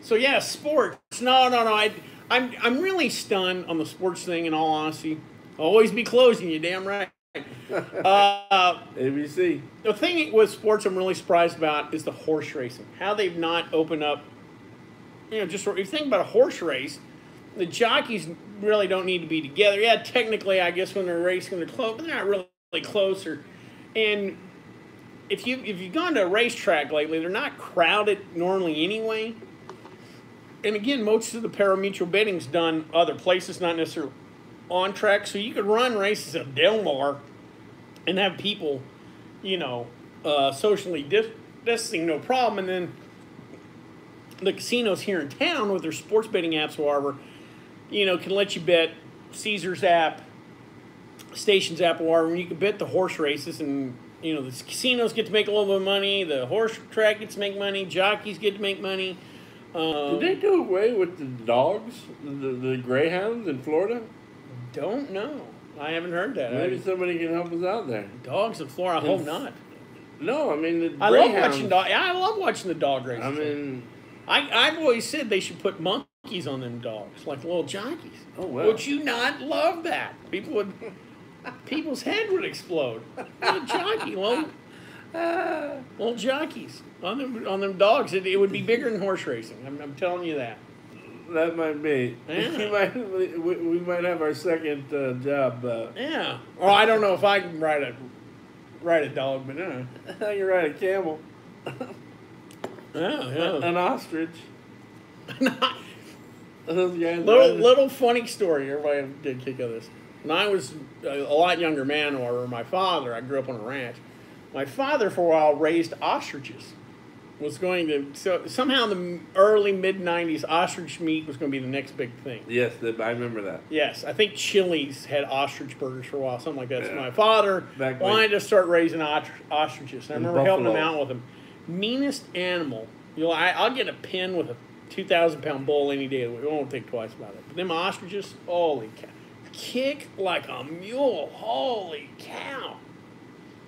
[SPEAKER 1] So yeah, sports. No, no, no. I, I'm, I'm really stunned on the sports thing. In all honesty, I'll always be closing. You damn right. [laughs] Uh,
[SPEAKER 2] ABC.
[SPEAKER 1] the thing with sports I'm really surprised about is the horse racing. How they've not opened up. You know, just if you think about a horse race, the jockeys really don't need to be together. Yeah, technically, I guess when they're racing, they're close, but they're not really closer. And if you if you've gone to a racetrack lately, they're not crowded normally anyway. And again, most of the parimutuel betting's done other places, not necessarily on track. So you could run races at Del Mar and have people, you know, uh, socially dis- distancing, no problem. And then the casinos here in town with their sports betting apps, however, you know, can let you bet Caesar's app, Stations app, or whatever, you can bet the horse races and. You know, the casinos get to make a little bit of money. The horse track gets to make money. Jockeys get to make money. Um,
[SPEAKER 2] Did they do away with the dogs, the, the greyhounds in Florida?
[SPEAKER 1] Don't know. I haven't heard that.
[SPEAKER 2] Maybe
[SPEAKER 1] I-
[SPEAKER 2] somebody can help us out there.
[SPEAKER 1] dogs in Florida. I hope not.
[SPEAKER 2] No, I mean the
[SPEAKER 1] I love watching dog. I love watching the dog races.
[SPEAKER 2] I mean,
[SPEAKER 1] I, I've always said they should put monkeys on them dogs, like little jockeys.
[SPEAKER 2] Oh, wow.
[SPEAKER 1] Would you not love that? People would, people's head would explode. Little jockey, little, little jockeys on them on them dogs. It, it would be bigger than horse racing. I'm, I'm telling you that.
[SPEAKER 2] that might be.
[SPEAKER 1] Yeah. [laughs]
[SPEAKER 2] we, might, we, we might have our second uh, job. Uh,
[SPEAKER 1] Yeah. Or I don't know if I can ride a ride a dog, but uh,
[SPEAKER 2] you're right, a camel, [laughs]
[SPEAKER 1] yeah, yeah.
[SPEAKER 2] an ostrich. [laughs]
[SPEAKER 1] Little little funny story. Everybody did kick of this. When I was a, lot younger man, or my father, I grew up on a ranch. My father, for a while, raised ostriches. Was going to so somehow in the early mid '90s, ostrich meat was going to be the next big thing.
[SPEAKER 2] Yes, that, I remember that.
[SPEAKER 1] Yes, I think Chili's had ostrich burgers for a while, something like that. So my father
[SPEAKER 2] Back
[SPEAKER 1] wanted to start raising ostr- ostriches. And I remember helping him out with them. Meanest animal. You know, I, I'll get a pin with a 2,000 pound bull any day. We won't think twice about it. But them ostriches, holy cow. Kick like a mule. Holy cow.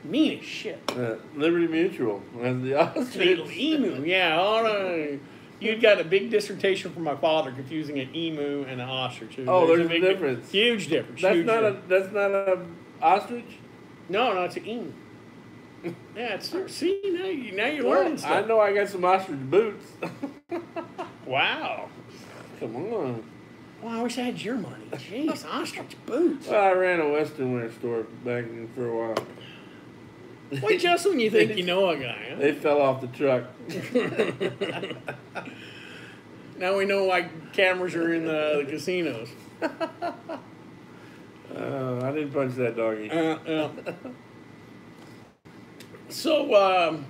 [SPEAKER 1] Mean as shit.
[SPEAKER 2] Uh, Liberty Mutual has the [laughs] ostrich.
[SPEAKER 1] Little emu, yeah. All right. You'd got a big dissertation from my father confusing an emu and an ostrich.
[SPEAKER 2] Oh, there's a
[SPEAKER 1] big
[SPEAKER 2] difference.
[SPEAKER 1] Huge difference.
[SPEAKER 2] That's
[SPEAKER 1] huge
[SPEAKER 2] not a. That's not a ostrich.
[SPEAKER 1] No, no, it's an emu. [laughs] Yeah, it's see now you now you're
[SPEAKER 2] Well,
[SPEAKER 1] learning
[SPEAKER 2] I know I got some ostrich boots. [laughs]
[SPEAKER 1] Wow.
[SPEAKER 2] Come on.
[SPEAKER 1] Well, I wish I had your money. Jeez, [laughs] ostrich boots.
[SPEAKER 2] Well, I ran a Western wear store back in for a while.
[SPEAKER 1] Wait, just when you [laughs] think you know a guy.
[SPEAKER 2] They fell off the truck. [laughs]
[SPEAKER 1] Now we know why cameras are in the, the casinos.
[SPEAKER 2] Uh, I didn't punch that doggy.
[SPEAKER 1] Uh, yeah. So, um,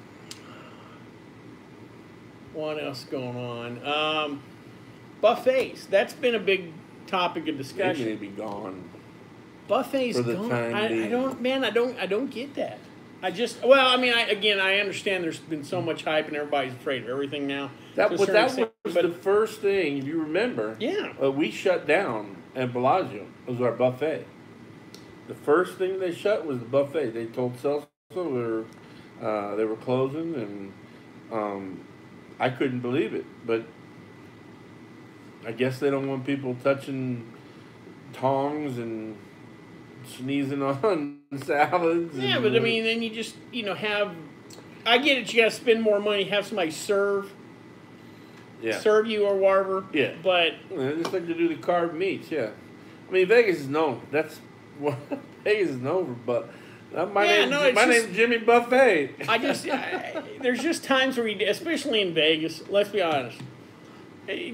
[SPEAKER 1] what else going on? Um, buffets. That's been a big topic of
[SPEAKER 2] They may
[SPEAKER 1] discussion.
[SPEAKER 2] be gone.
[SPEAKER 1] Buffets
[SPEAKER 2] For the
[SPEAKER 1] gone.
[SPEAKER 2] time
[SPEAKER 1] I, I don't, man. I don't. I don't get that. I just well, I mean, I, again, I understand there's been so much hype and everybody's afraid of everything now.
[SPEAKER 2] That, but that
[SPEAKER 1] extent,
[SPEAKER 2] was
[SPEAKER 1] but
[SPEAKER 2] the first thing, if you remember.
[SPEAKER 1] Yeah.
[SPEAKER 2] Uh, we shut down at Bellagio. It was our buffet. The first thing they shut was the buffet. They told Celso they were, uh, they were closing, and um, I couldn't believe it. But I guess they don't want people touching tongs and sneezing [laughs] on salads.
[SPEAKER 1] yeah, but I mean, then you just you know have. I get it. You got to spend more money. Have somebody serve
[SPEAKER 2] yeah.
[SPEAKER 1] serve you or whatever.
[SPEAKER 2] Yeah.
[SPEAKER 1] But
[SPEAKER 2] Yeah, just like to do the carved meats, yeah. I mean, Vegas is known. That's [laughs] what Vegas is known for. But uh, my
[SPEAKER 1] Yeah,
[SPEAKER 2] name,
[SPEAKER 1] no,
[SPEAKER 2] my
[SPEAKER 1] just-
[SPEAKER 2] name's Jimmy Buffett.
[SPEAKER 1] I just I, there's just times where you, especially in Vegas. Let's be honest.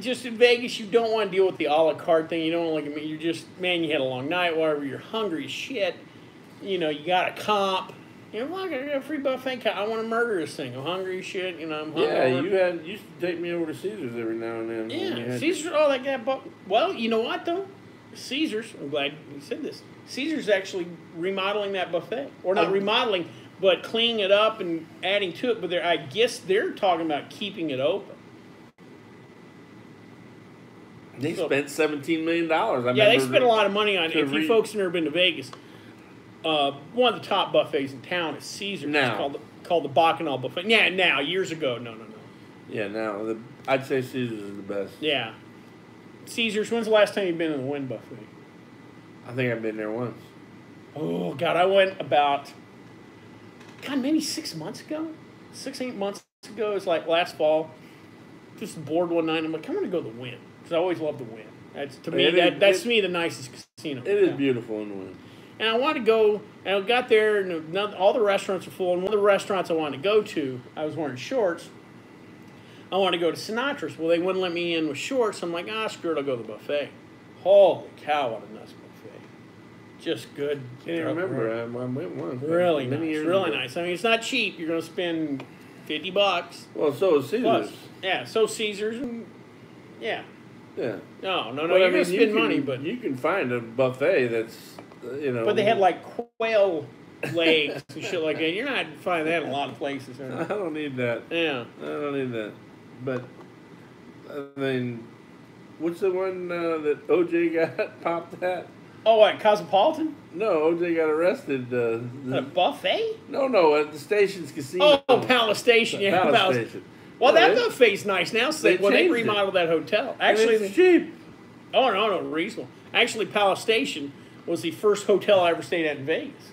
[SPEAKER 1] Just in Vegas, you don't want to deal with the a la carte thing. You don't want to like. You're just man. You had a long night. Whatever. You're hungry as shit. You know. You got a comp. You know, look, I got a free buffet. comp. I want to murder this thing. I'm hungry as shit. You know. I'm hungry.
[SPEAKER 2] yeah, you had you used to take me over to Caesars every now and then.
[SPEAKER 1] Yeah,
[SPEAKER 2] had-
[SPEAKER 1] Caesars. Oh, that guy. But well, you know what though? Caesars. I'm glad you said this. Caesars actually remodeling that buffet, or not
[SPEAKER 2] Um,
[SPEAKER 1] remodeling, but cleaning it up and adding to it. But they're, I guess they're talking about keeping it open.
[SPEAKER 2] They
[SPEAKER 1] so-
[SPEAKER 2] spent seventeen million dollars.
[SPEAKER 1] yeah, they spent a lot of money on. If you folks have never been to Vegas, uh, one of the top buffets in town is Caesars.
[SPEAKER 2] Now.
[SPEAKER 1] It's called the, called the Bacchanal buffet. Yeah, now years ago. No, no, no.
[SPEAKER 2] Yeah, now the, I'd say Caesars is the best.
[SPEAKER 1] Yeah, Caesars. When's the last time you've been in the Wynn buffet?
[SPEAKER 2] I think I've been there once.
[SPEAKER 1] Oh God, I went about God maybe six months ago, six eight months ago. It's like last fall. Just bored one night. I'm like, I'm gonna go to the Wynn because I always love the Wynn. That's to me
[SPEAKER 2] It is-
[SPEAKER 1] that that's
[SPEAKER 2] it-
[SPEAKER 1] to me the nicest casino.
[SPEAKER 2] It is beautiful in the Wynn.
[SPEAKER 1] And I wanted to go, and I got there, and none, all the restaurants were full. And one of the restaurants I wanted to go to, I was wearing shorts. I wanted to go to Sinatra's. Well, they wouldn't let me in with shorts. I'm like, ah, screw it, I'll go to the buffet. Holy cow, what a nice buffet! Just good.
[SPEAKER 2] Can't remember. I, I went once.
[SPEAKER 1] Really nice, really
[SPEAKER 2] ago.
[SPEAKER 1] nice. I mean, it's not cheap. You're going to spend fifty bucks
[SPEAKER 2] Well, so is Caesars.
[SPEAKER 1] plus. Yeah, so Caesars and yeah.
[SPEAKER 2] Yeah.
[SPEAKER 1] No, no, no.
[SPEAKER 2] But, I
[SPEAKER 1] you're going
[SPEAKER 2] mean,
[SPEAKER 1] to
[SPEAKER 2] you
[SPEAKER 1] spend
[SPEAKER 2] can-
[SPEAKER 1] money, but
[SPEAKER 2] you can find a buffet that's you know.
[SPEAKER 1] but they had like quail [laughs] legs and shit like that. You're not finding that in a lot of places.
[SPEAKER 2] I don't need that.
[SPEAKER 1] Yeah.
[SPEAKER 2] I don't need that. But I mean, what's the one uh, that OJ got [laughs] popped at?
[SPEAKER 1] Oh, what Cosmopolitan?
[SPEAKER 2] No, OJ got arrested. Uh,
[SPEAKER 1] A
[SPEAKER 2] the,
[SPEAKER 1] buffet?
[SPEAKER 2] no, no, at the station's casino.
[SPEAKER 1] Oh, Palace Station. Yeah,
[SPEAKER 2] Palace
[SPEAKER 1] Palace.
[SPEAKER 2] Station.
[SPEAKER 1] Well, that
[SPEAKER 2] they-
[SPEAKER 1] buffet's nice now. So
[SPEAKER 2] they
[SPEAKER 1] they, well, they
[SPEAKER 2] changed it.
[SPEAKER 1] remodeled that hotel.
[SPEAKER 2] and
[SPEAKER 1] Actually,
[SPEAKER 2] it's cheap.
[SPEAKER 1] oh no, no, reasonable. Actually, Palace Station was the first hotel I ever stayed at in Vegas.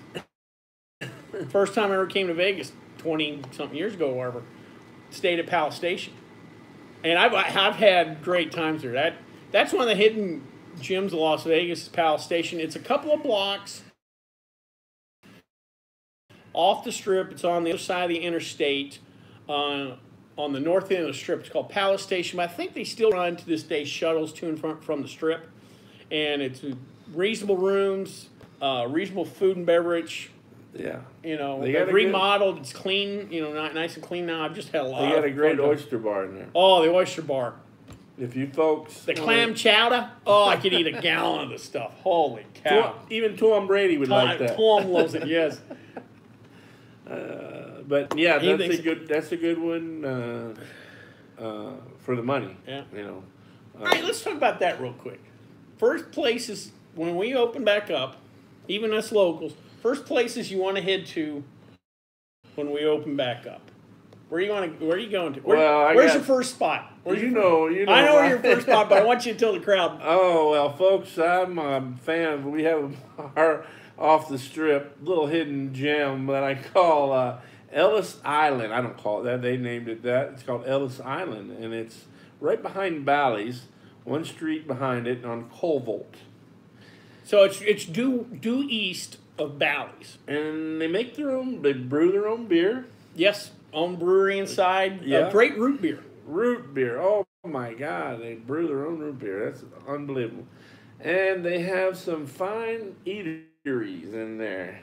[SPEAKER 1] [laughs] first time I ever came to Vegas, twenty something years ago, or whatever. Stayed at Palace Station, and I've I've had great times there. That that's one of the hidden gems of Las Vegas. Is Palace Station. It's a couple of blocks off the strip. It's on the other side of the interstate. Uh, on the north end of the strip, it's called Palace Station. But I think they still run to this day shuttles to and from, from the strip, and it's reasonable rooms, uh, reasonable food and beverage.
[SPEAKER 2] Yeah.
[SPEAKER 1] You know,
[SPEAKER 2] They got
[SPEAKER 1] they've
[SPEAKER 2] good-
[SPEAKER 1] remodeled. It's clean. You know, not nice and clean now. I've just had a lot.
[SPEAKER 2] They got a great oyster bar in there.
[SPEAKER 1] Oh, the oyster bar,
[SPEAKER 2] If you folks.
[SPEAKER 1] the clam chowder. Oh, I could eat a [laughs] gallon of this stuff. Holy cow!
[SPEAKER 2] Tom, even Tom Brady would like that.
[SPEAKER 1] Tom loves it. Yes. [laughs]
[SPEAKER 2] Uh, but yeah,
[SPEAKER 1] He
[SPEAKER 2] that's
[SPEAKER 1] thinks-
[SPEAKER 2] a good. That's a good one uh, uh, for the money.
[SPEAKER 1] Yeah.
[SPEAKER 2] You know.
[SPEAKER 1] All right, let's talk about that real quick. First places when we open back up, even us locals, first places you want to head to when we open back up. Where you want to? Where are you going to? Where,
[SPEAKER 2] Well, I
[SPEAKER 1] where's
[SPEAKER 2] got-
[SPEAKER 1] your first spot? Where's
[SPEAKER 2] you
[SPEAKER 1] your
[SPEAKER 2] know, you know.
[SPEAKER 1] I know where your first spot, but I want you to tell the [laughs] crowd.
[SPEAKER 2] Oh well, folks, I'm a fan. We have [laughs] a bar off the strip, little hidden gem that I call uh, Ellis Island. I don't call it that. They named it that. It's called Ellis Island, and it's right behind Bally's, one street behind it on Koval.
[SPEAKER 1] So it's it's due due east of Bally's.
[SPEAKER 2] And they make their own. They brew their own beer,
[SPEAKER 1] Yes, own brewery inside.
[SPEAKER 2] Yeah.
[SPEAKER 1] Uh, great root beer.
[SPEAKER 2] root beer. Oh my God, they brew their own root beer. That's unbelievable. And they have some fine eateries in there.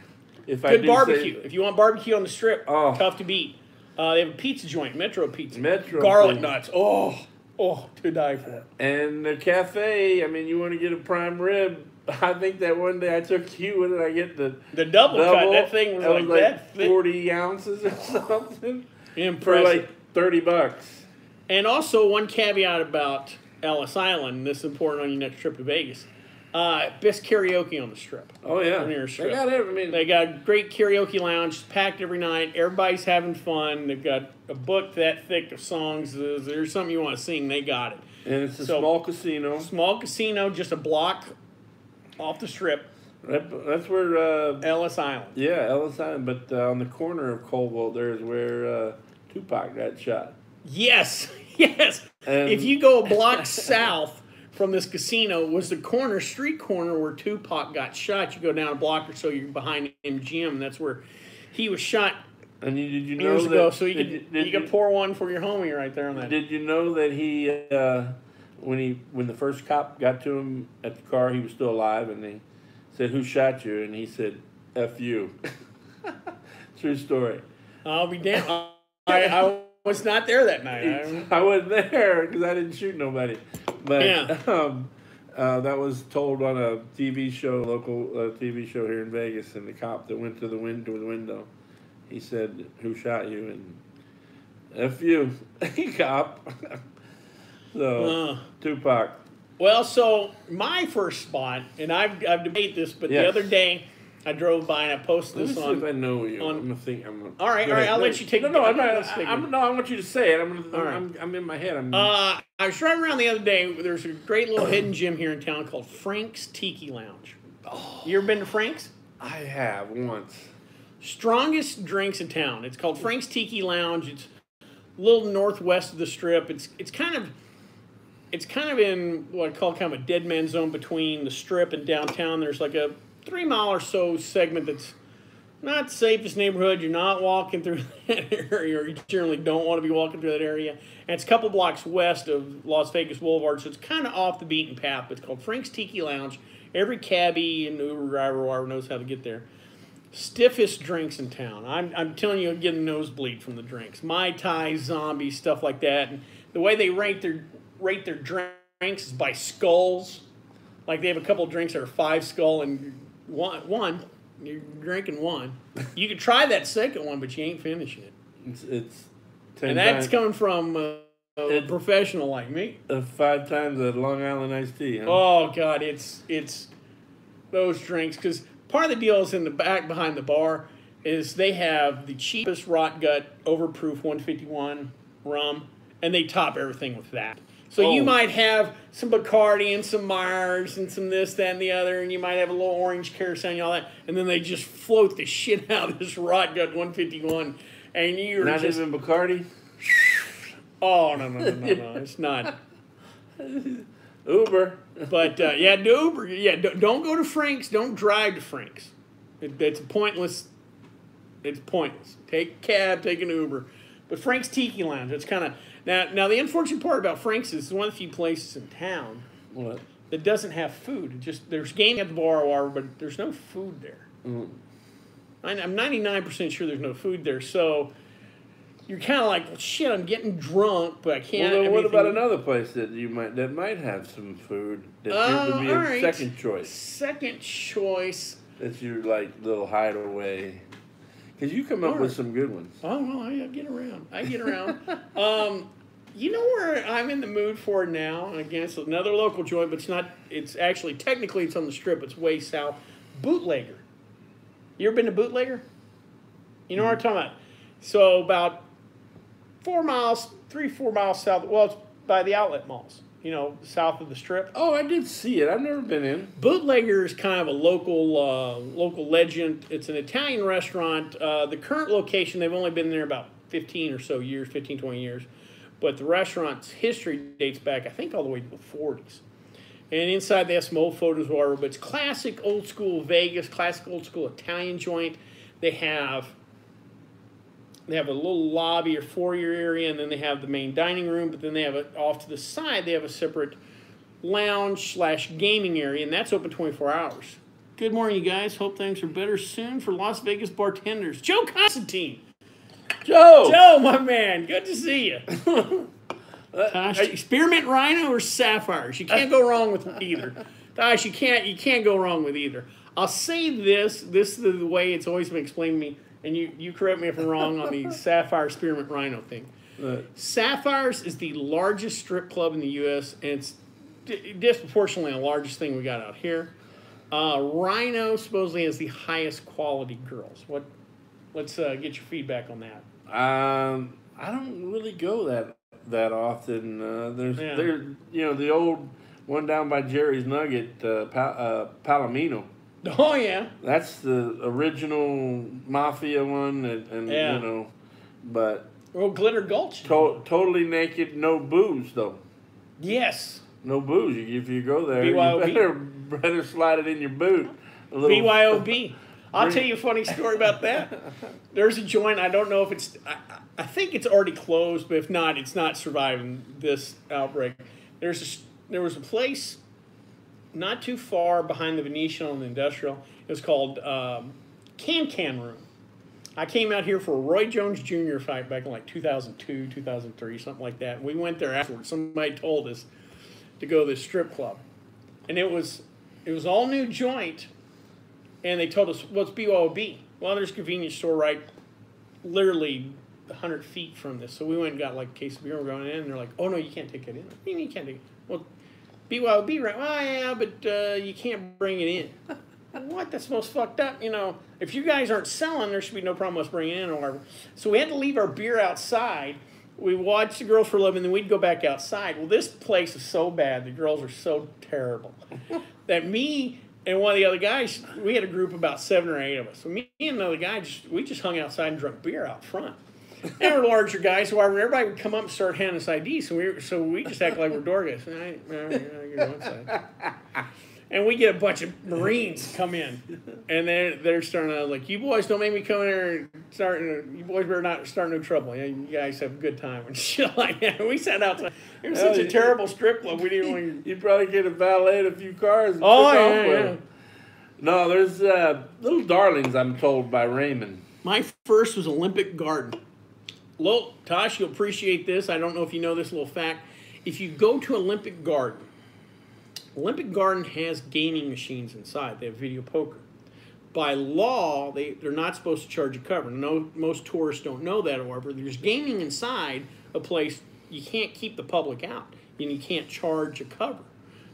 [SPEAKER 2] If
[SPEAKER 1] Good barbecue.
[SPEAKER 2] say-
[SPEAKER 1] If you want barbecue on the strip,
[SPEAKER 2] Oh.
[SPEAKER 1] tough to beat. Uh, they have a pizza joint, Metro Pizza.
[SPEAKER 2] Metro
[SPEAKER 1] Garlic
[SPEAKER 2] Pizza.
[SPEAKER 1] nuts. Oh, Oh, to die for.
[SPEAKER 2] And the cafe, I mean, you want to get a prime rib. [laughs] I think that one day I took you, what did I get? The
[SPEAKER 1] The double, cut, that thing was
[SPEAKER 2] That
[SPEAKER 1] like, that thick.
[SPEAKER 2] 40 ounces or [laughs] something. For
[SPEAKER 1] Impressive.
[SPEAKER 2] like 30 bucks.
[SPEAKER 1] And also, one caveat about Ellis Island, this is important on your next trip to Vegas. Uh, best karaoke on the strip.
[SPEAKER 2] Oh, yeah.
[SPEAKER 1] On your
[SPEAKER 2] They
[SPEAKER 1] strip.
[SPEAKER 2] got it. I mean,
[SPEAKER 1] They got a great karaoke lounge, packed every night. Everybody's having fun. They've got a book that thick of songs. If there's something you want to sing, they got it.
[SPEAKER 2] and it's a
[SPEAKER 1] so-
[SPEAKER 2] small casino.
[SPEAKER 1] Small casino, just a block off the strip,
[SPEAKER 2] That, that's where, uh,
[SPEAKER 1] Ellis Island.
[SPEAKER 2] yeah, Ellis Island. But uh, on the corner of Koval, there is where uh, Tupac got shot.
[SPEAKER 1] Yes, [laughs] yes.
[SPEAKER 2] And-
[SPEAKER 1] if you go a block [laughs] south from this casino, was the corner street corner where Tupac got shot. You go down a block or so, you're behind MGM. That's where he was shot
[SPEAKER 2] And you, did you know
[SPEAKER 1] years
[SPEAKER 2] that?
[SPEAKER 1] ago. So you could
[SPEAKER 2] you-
[SPEAKER 1] you,
[SPEAKER 2] did
[SPEAKER 1] could pour one for your homie right there on that.
[SPEAKER 2] Did you know that he, uh, when he, when the first cop got to him at the car, he was still alive, and they said, "Who shot you?" And he said, "F you." [laughs] True story.
[SPEAKER 1] I'll be damned. I, I was not there that night. I, [laughs]
[SPEAKER 2] I wasn't there because I didn't shoot nobody, but
[SPEAKER 1] Yeah. [laughs]
[SPEAKER 2] um, uh, that was told on a TV show, local uh, TV show here in Vegas, and the cop that went to the window, the window, he said, "Who shot you?" and F you, [laughs] cop. [laughs] so
[SPEAKER 1] uh,
[SPEAKER 2] Tupac.
[SPEAKER 1] well, so my first spot, and I've, I've debated this, but the other day I drove by and I posted this
[SPEAKER 2] if I know you.
[SPEAKER 1] on-
[SPEAKER 2] I'm gonna think. I'm gonna,
[SPEAKER 1] all right, all right.
[SPEAKER 2] ahead.
[SPEAKER 1] I'll let you take
[SPEAKER 2] No,
[SPEAKER 1] it.
[SPEAKER 2] no, I'm not. I'm, no, I want you to say it. I'm gonna.
[SPEAKER 1] All right.
[SPEAKER 2] I'm, I'm in my head. I'm.
[SPEAKER 1] Uh, I was driving around the other day. There's a great little [clears throat] hidden gym here in town called Frank's Tiki Lounge. Oh, You ever been to Frank's?
[SPEAKER 2] I have once.
[SPEAKER 1] Strongest drinks in town. It's called Frank's Tiki Lounge. It's a little northwest of the strip. It's it's kind of it's kind of in what I call kind of a dead man zone between the strip and downtown. There's like a three mile or so segment that's not safest neighborhood. You're not walking through [laughs] that area, or you generally don't want to be walking through that area. And it's a couple blocks west of Las Vegas Boulevard, so it's kind of off the beaten path. But it's called Frank's Tiki Lounge. Every cabbie and Uber driver knows how to get there. Stiffest drinks in town. I'm, I'm telling you, I'm getting nosebleed from the drinks. Mai Tai, zombie, stuff like that. And the way they rate their rate their drinks is by skulls. Like they have a couple drinks that are five skull and one one. You're drinking one. You could try that second one, but you ain't finishing it.
[SPEAKER 2] It's, it's ten
[SPEAKER 1] And that's
[SPEAKER 2] times,
[SPEAKER 1] coming from uh, a professional like me.
[SPEAKER 2] uh, five times a Long Island iced tea. Huh?
[SPEAKER 1] Oh God, it's it's those drinks because part of the deal is in the back behind the bar is they have the cheapest rot gut overproof 151 rum, and they top everything with that. So you
[SPEAKER 2] Oh.
[SPEAKER 1] might have some Bacardi and some Myers and some this, that, and the other, and you might have a little orange carousel and all that, and then they just float the [laughs] shit out of this rot gut 151, and you're
[SPEAKER 2] Not
[SPEAKER 1] just
[SPEAKER 2] even Bacardi. [laughs]
[SPEAKER 1] oh no no no no no, it's not. [laughs]
[SPEAKER 2] Uber.
[SPEAKER 1] But uh, yeah, do Uber. Yeah, do, don't go to Frank's. Don't drive to Frank's. It, it's pointless. It's pointless. Take a cab, take an Uber. But Frank's Tiki Lounge. It's kind of now. Now the unfortunate part about Frank's is it's one of the few places in town
[SPEAKER 2] What?
[SPEAKER 1] that doesn't have food. Just there's gaming at the bar, or whatever, but there's no food there.
[SPEAKER 2] Mm.
[SPEAKER 1] I'm 99% sure there's no food there. So you're kind of like, well, shit, I'm getting drunk, but I can't.
[SPEAKER 2] then what about another place that you might that might have some food that
[SPEAKER 1] Uh,
[SPEAKER 2] would be a
[SPEAKER 1] right.
[SPEAKER 2] second choice?
[SPEAKER 1] Second choice.
[SPEAKER 2] That's your like little hideaway. Because you come up
[SPEAKER 1] Alright.
[SPEAKER 2] with some good ones.
[SPEAKER 1] Oh well, I, I get around. I get around. [laughs] um, you know where I'm in the mood for now, again, it's another local joint, but it's not. It's actually technically it's on the strip. It's way south. Bootlegger. You ever been to Bootlegger? You know what I'm talking about. So about four miles, three four miles south. Well, it's by the outlet malls. You know, south of the strip.
[SPEAKER 2] Oh, I did see it. I've never been in.
[SPEAKER 1] Bootlegger is kind of a local uh, local legend. It's an Italian restaurant. Uh, the current location, they've only been there about 15 or so years, 15, 20 years. But the restaurant's history dates back, I think, all the way to the 40s. And inside they have some old photos, of whatever. But it's classic old school Vegas, classic old school Italian joint. They have they have a little lobby or foyer area, and then they have the main dining room. But then they have it off to the side. They have a separate lounge slash gaming area, and that's open 24 hours. Good morning, you guys. Hope things are better soon for Las Vegas bartenders. Joe Constantine.
[SPEAKER 2] Joe.
[SPEAKER 1] Joe, my man. Good to see you. [laughs] Gosh,
[SPEAKER 2] I-
[SPEAKER 1] spearmint rhino or sapphires? You can't go wrong with either. Gosh, you can't you can't go wrong with either. I'll say this. This is the way it's always been explained to me, and you you correct me if I'm wrong on the [laughs] sapphire spearmint rhino thing.
[SPEAKER 2] uh,
[SPEAKER 1] Sapphires is the largest strip club in the U.S. and it's di- disproportionately the largest thing we got out here. Uh, Rhino supposedly has the highest quality girls. What? Let's uh, get your feedback on that.
[SPEAKER 2] Um, I don't really go that that often. Uh, there's
[SPEAKER 1] Yeah.
[SPEAKER 2] there, you know, the old one down by Jerry's Nugget, uh, uh, Palomino. [laughs]
[SPEAKER 1] Oh yeah,
[SPEAKER 2] That's the original mafia one, and, and
[SPEAKER 1] Yeah.
[SPEAKER 2] you know, but
[SPEAKER 1] well, Glitter Gulch.
[SPEAKER 2] to- totally naked, no booze though.
[SPEAKER 1] Yes,
[SPEAKER 2] No booze. If you go there,
[SPEAKER 1] BYOB.
[SPEAKER 2] you better [laughs] better slide it in your boot. A little-
[SPEAKER 1] BYOB. [laughs] I'll tell you a funny story about that. [laughs] There's a joint. I don't know if it's. I, I think it's already closed, but if not, it's not surviving this outbreak. There's a, there was a place not too far behind the Venetian on the Industrial. It was called um, Can Can Room. I came out here for a Roy Jones Jr. fight back in like 2002, 2003, something like that. We went there afterwards. Somebody told us to go to this strip club, and it was it was all new joint and they told us what's BYOB. Well, there's a convenience store right, literally hundred feet from this. So we went and got like a case of beer. We're going in, and they're like, "Oh no, you can't take it in." What do you mean you can't take it? Well, BYOB, right? Well, yeah, but uh, you can't bring it in. [laughs] what? That's most fucked up. You know, if you guys aren't selling, there should be no problem with us bringing it in or whatever. So we had to leave our beer outside. We watched the girls for a little and then we'd go back outside. Well, this place is so bad. The girls are so terrible [laughs] that me and one of the other guys, we had a group about seven or eight of us. So me and another guy, just we just hung outside and drank beer out front. They were larger guys, so everybody would come up and start handing us IDs. So we so we just act like we're door guys. All right, all right, you're going inside. And we get a bunch of Marines come in, and they're they're starting to like, you boys don't make me come in here and starting. You boys better not start no trouble. Yeah, you guys have a good time and [laughs] shit like that. We sat outside. It was
[SPEAKER 2] Hell,
[SPEAKER 1] such a terrible strip club. We didn't want to.
[SPEAKER 2] You probably could have valeted a few cars. And
[SPEAKER 1] Oh yeah,
[SPEAKER 2] off
[SPEAKER 1] yeah.
[SPEAKER 2] No, there's uh, little darlings. I'm told by Raymond.
[SPEAKER 1] My first was Olympic Garden. Lo, Tosh, you'll appreciate this. I don't know if you know this little fact. If you go to Olympic Garden, Olympic Garden has gaming machines inside. They have video poker. By law, they, they're not supposed to charge a cover. No, most tourists don't know that, however. There's gaming inside a place you can't keep the public out, and you can't charge a cover.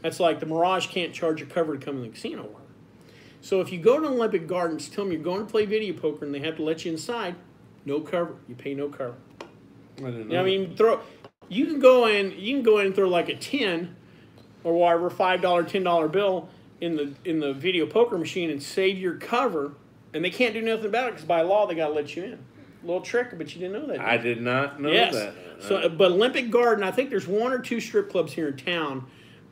[SPEAKER 1] That's like the Mirage can't charge a cover to come in the casino. So if you go to Olympic Gardens, tell them you're going to play video poker, and they have to let you inside, no cover. You pay no cover.
[SPEAKER 2] I didn't
[SPEAKER 1] You
[SPEAKER 2] know.
[SPEAKER 1] know, I mean, throw. You can go in. You can go in and throw like a ten, or whatever, five dollar, ten dollar bill in the in the video poker machine and save your cover, and they can't do nothing about it because by law they got to let you in. little trick, but you didn't know that.
[SPEAKER 2] I did not know
[SPEAKER 1] yes.
[SPEAKER 2] that.
[SPEAKER 1] So, uh, but Olympic Garden, I think there's one or two strip clubs here in town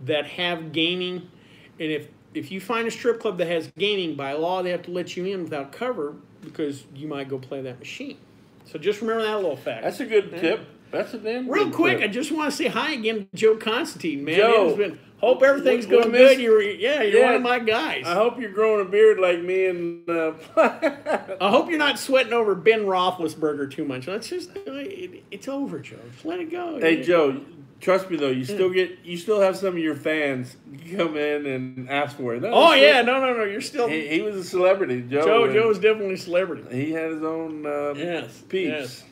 [SPEAKER 1] that have gaming, and if if you find a strip club that has gaming, by law they have to let you in without cover because you might go play that machine. So just remember that little fact.
[SPEAKER 2] That's a good tip. That's a damn
[SPEAKER 1] Real quick, I just want to say hi again to Joe Constantine, man.
[SPEAKER 2] Joe.
[SPEAKER 1] Been, hope everything's going good. You're, yeah, you're
[SPEAKER 2] Yeah.
[SPEAKER 1] one of my guys.
[SPEAKER 2] I hope you're growing a beard like me and. Uh, [laughs]
[SPEAKER 1] I hope you're not sweating over Ben Roethlisberger too much. Let's just, it, it's over, Joe. Just let it go.
[SPEAKER 2] hey Joe, trust me though, you still get you still have some of your fans come in and ask for it. No,
[SPEAKER 1] Oh yeah,
[SPEAKER 2] still-
[SPEAKER 1] no, no, no. You're still
[SPEAKER 2] He, he was a celebrity, Joe.
[SPEAKER 1] Joe.
[SPEAKER 2] and
[SPEAKER 1] Joe's definitely a celebrity.
[SPEAKER 2] He had his own uh,
[SPEAKER 1] Yes,
[SPEAKER 2] peeps.
[SPEAKER 1] yes.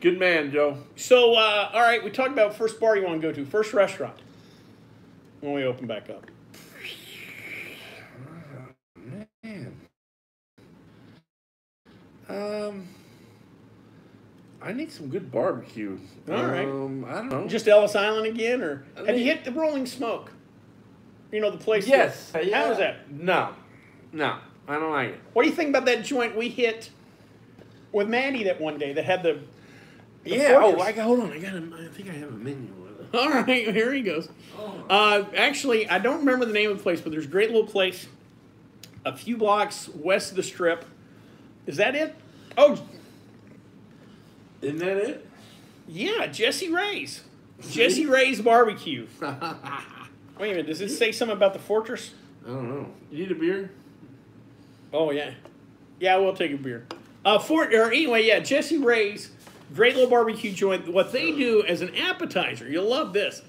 [SPEAKER 2] Good man, Joe.
[SPEAKER 1] So, uh, all right, we talked about first bar you want to go to, first restaurant when we open back up.
[SPEAKER 2] Man. Um, I need some good barbecue.
[SPEAKER 1] All right.
[SPEAKER 2] Um, I don't know.
[SPEAKER 1] Just Ellis Island again, or
[SPEAKER 2] I
[SPEAKER 1] have you hit the Rolling Smoke? You know the place.
[SPEAKER 2] yes.
[SPEAKER 1] that-
[SPEAKER 2] yeah.
[SPEAKER 1] How is that?
[SPEAKER 2] No, no, I don't like it.
[SPEAKER 1] What do you think about that joint we hit with Maddie that one day that had the?
[SPEAKER 2] Yeah. Oh. I got. Hold on. I got. A, I think I have a menu. [laughs]
[SPEAKER 1] All right, here he goes. Uh, actually, I don't remember the name of the place, but there's a great little place a few blocks west of the strip. Is that it? Oh,
[SPEAKER 2] Isn't that it?
[SPEAKER 1] yeah, Jessie Rae's. Jessie Rae's Barbecue. [laughs] Wait a minute, does it say something about the fortress?
[SPEAKER 2] I don't know. You need a beer?
[SPEAKER 1] Oh yeah, yeah, we'll take a beer. Uh, Fort or anyway, yeah, Jessie Rae's. Great little barbecue joint. What they do as an appetizer, you'll love this.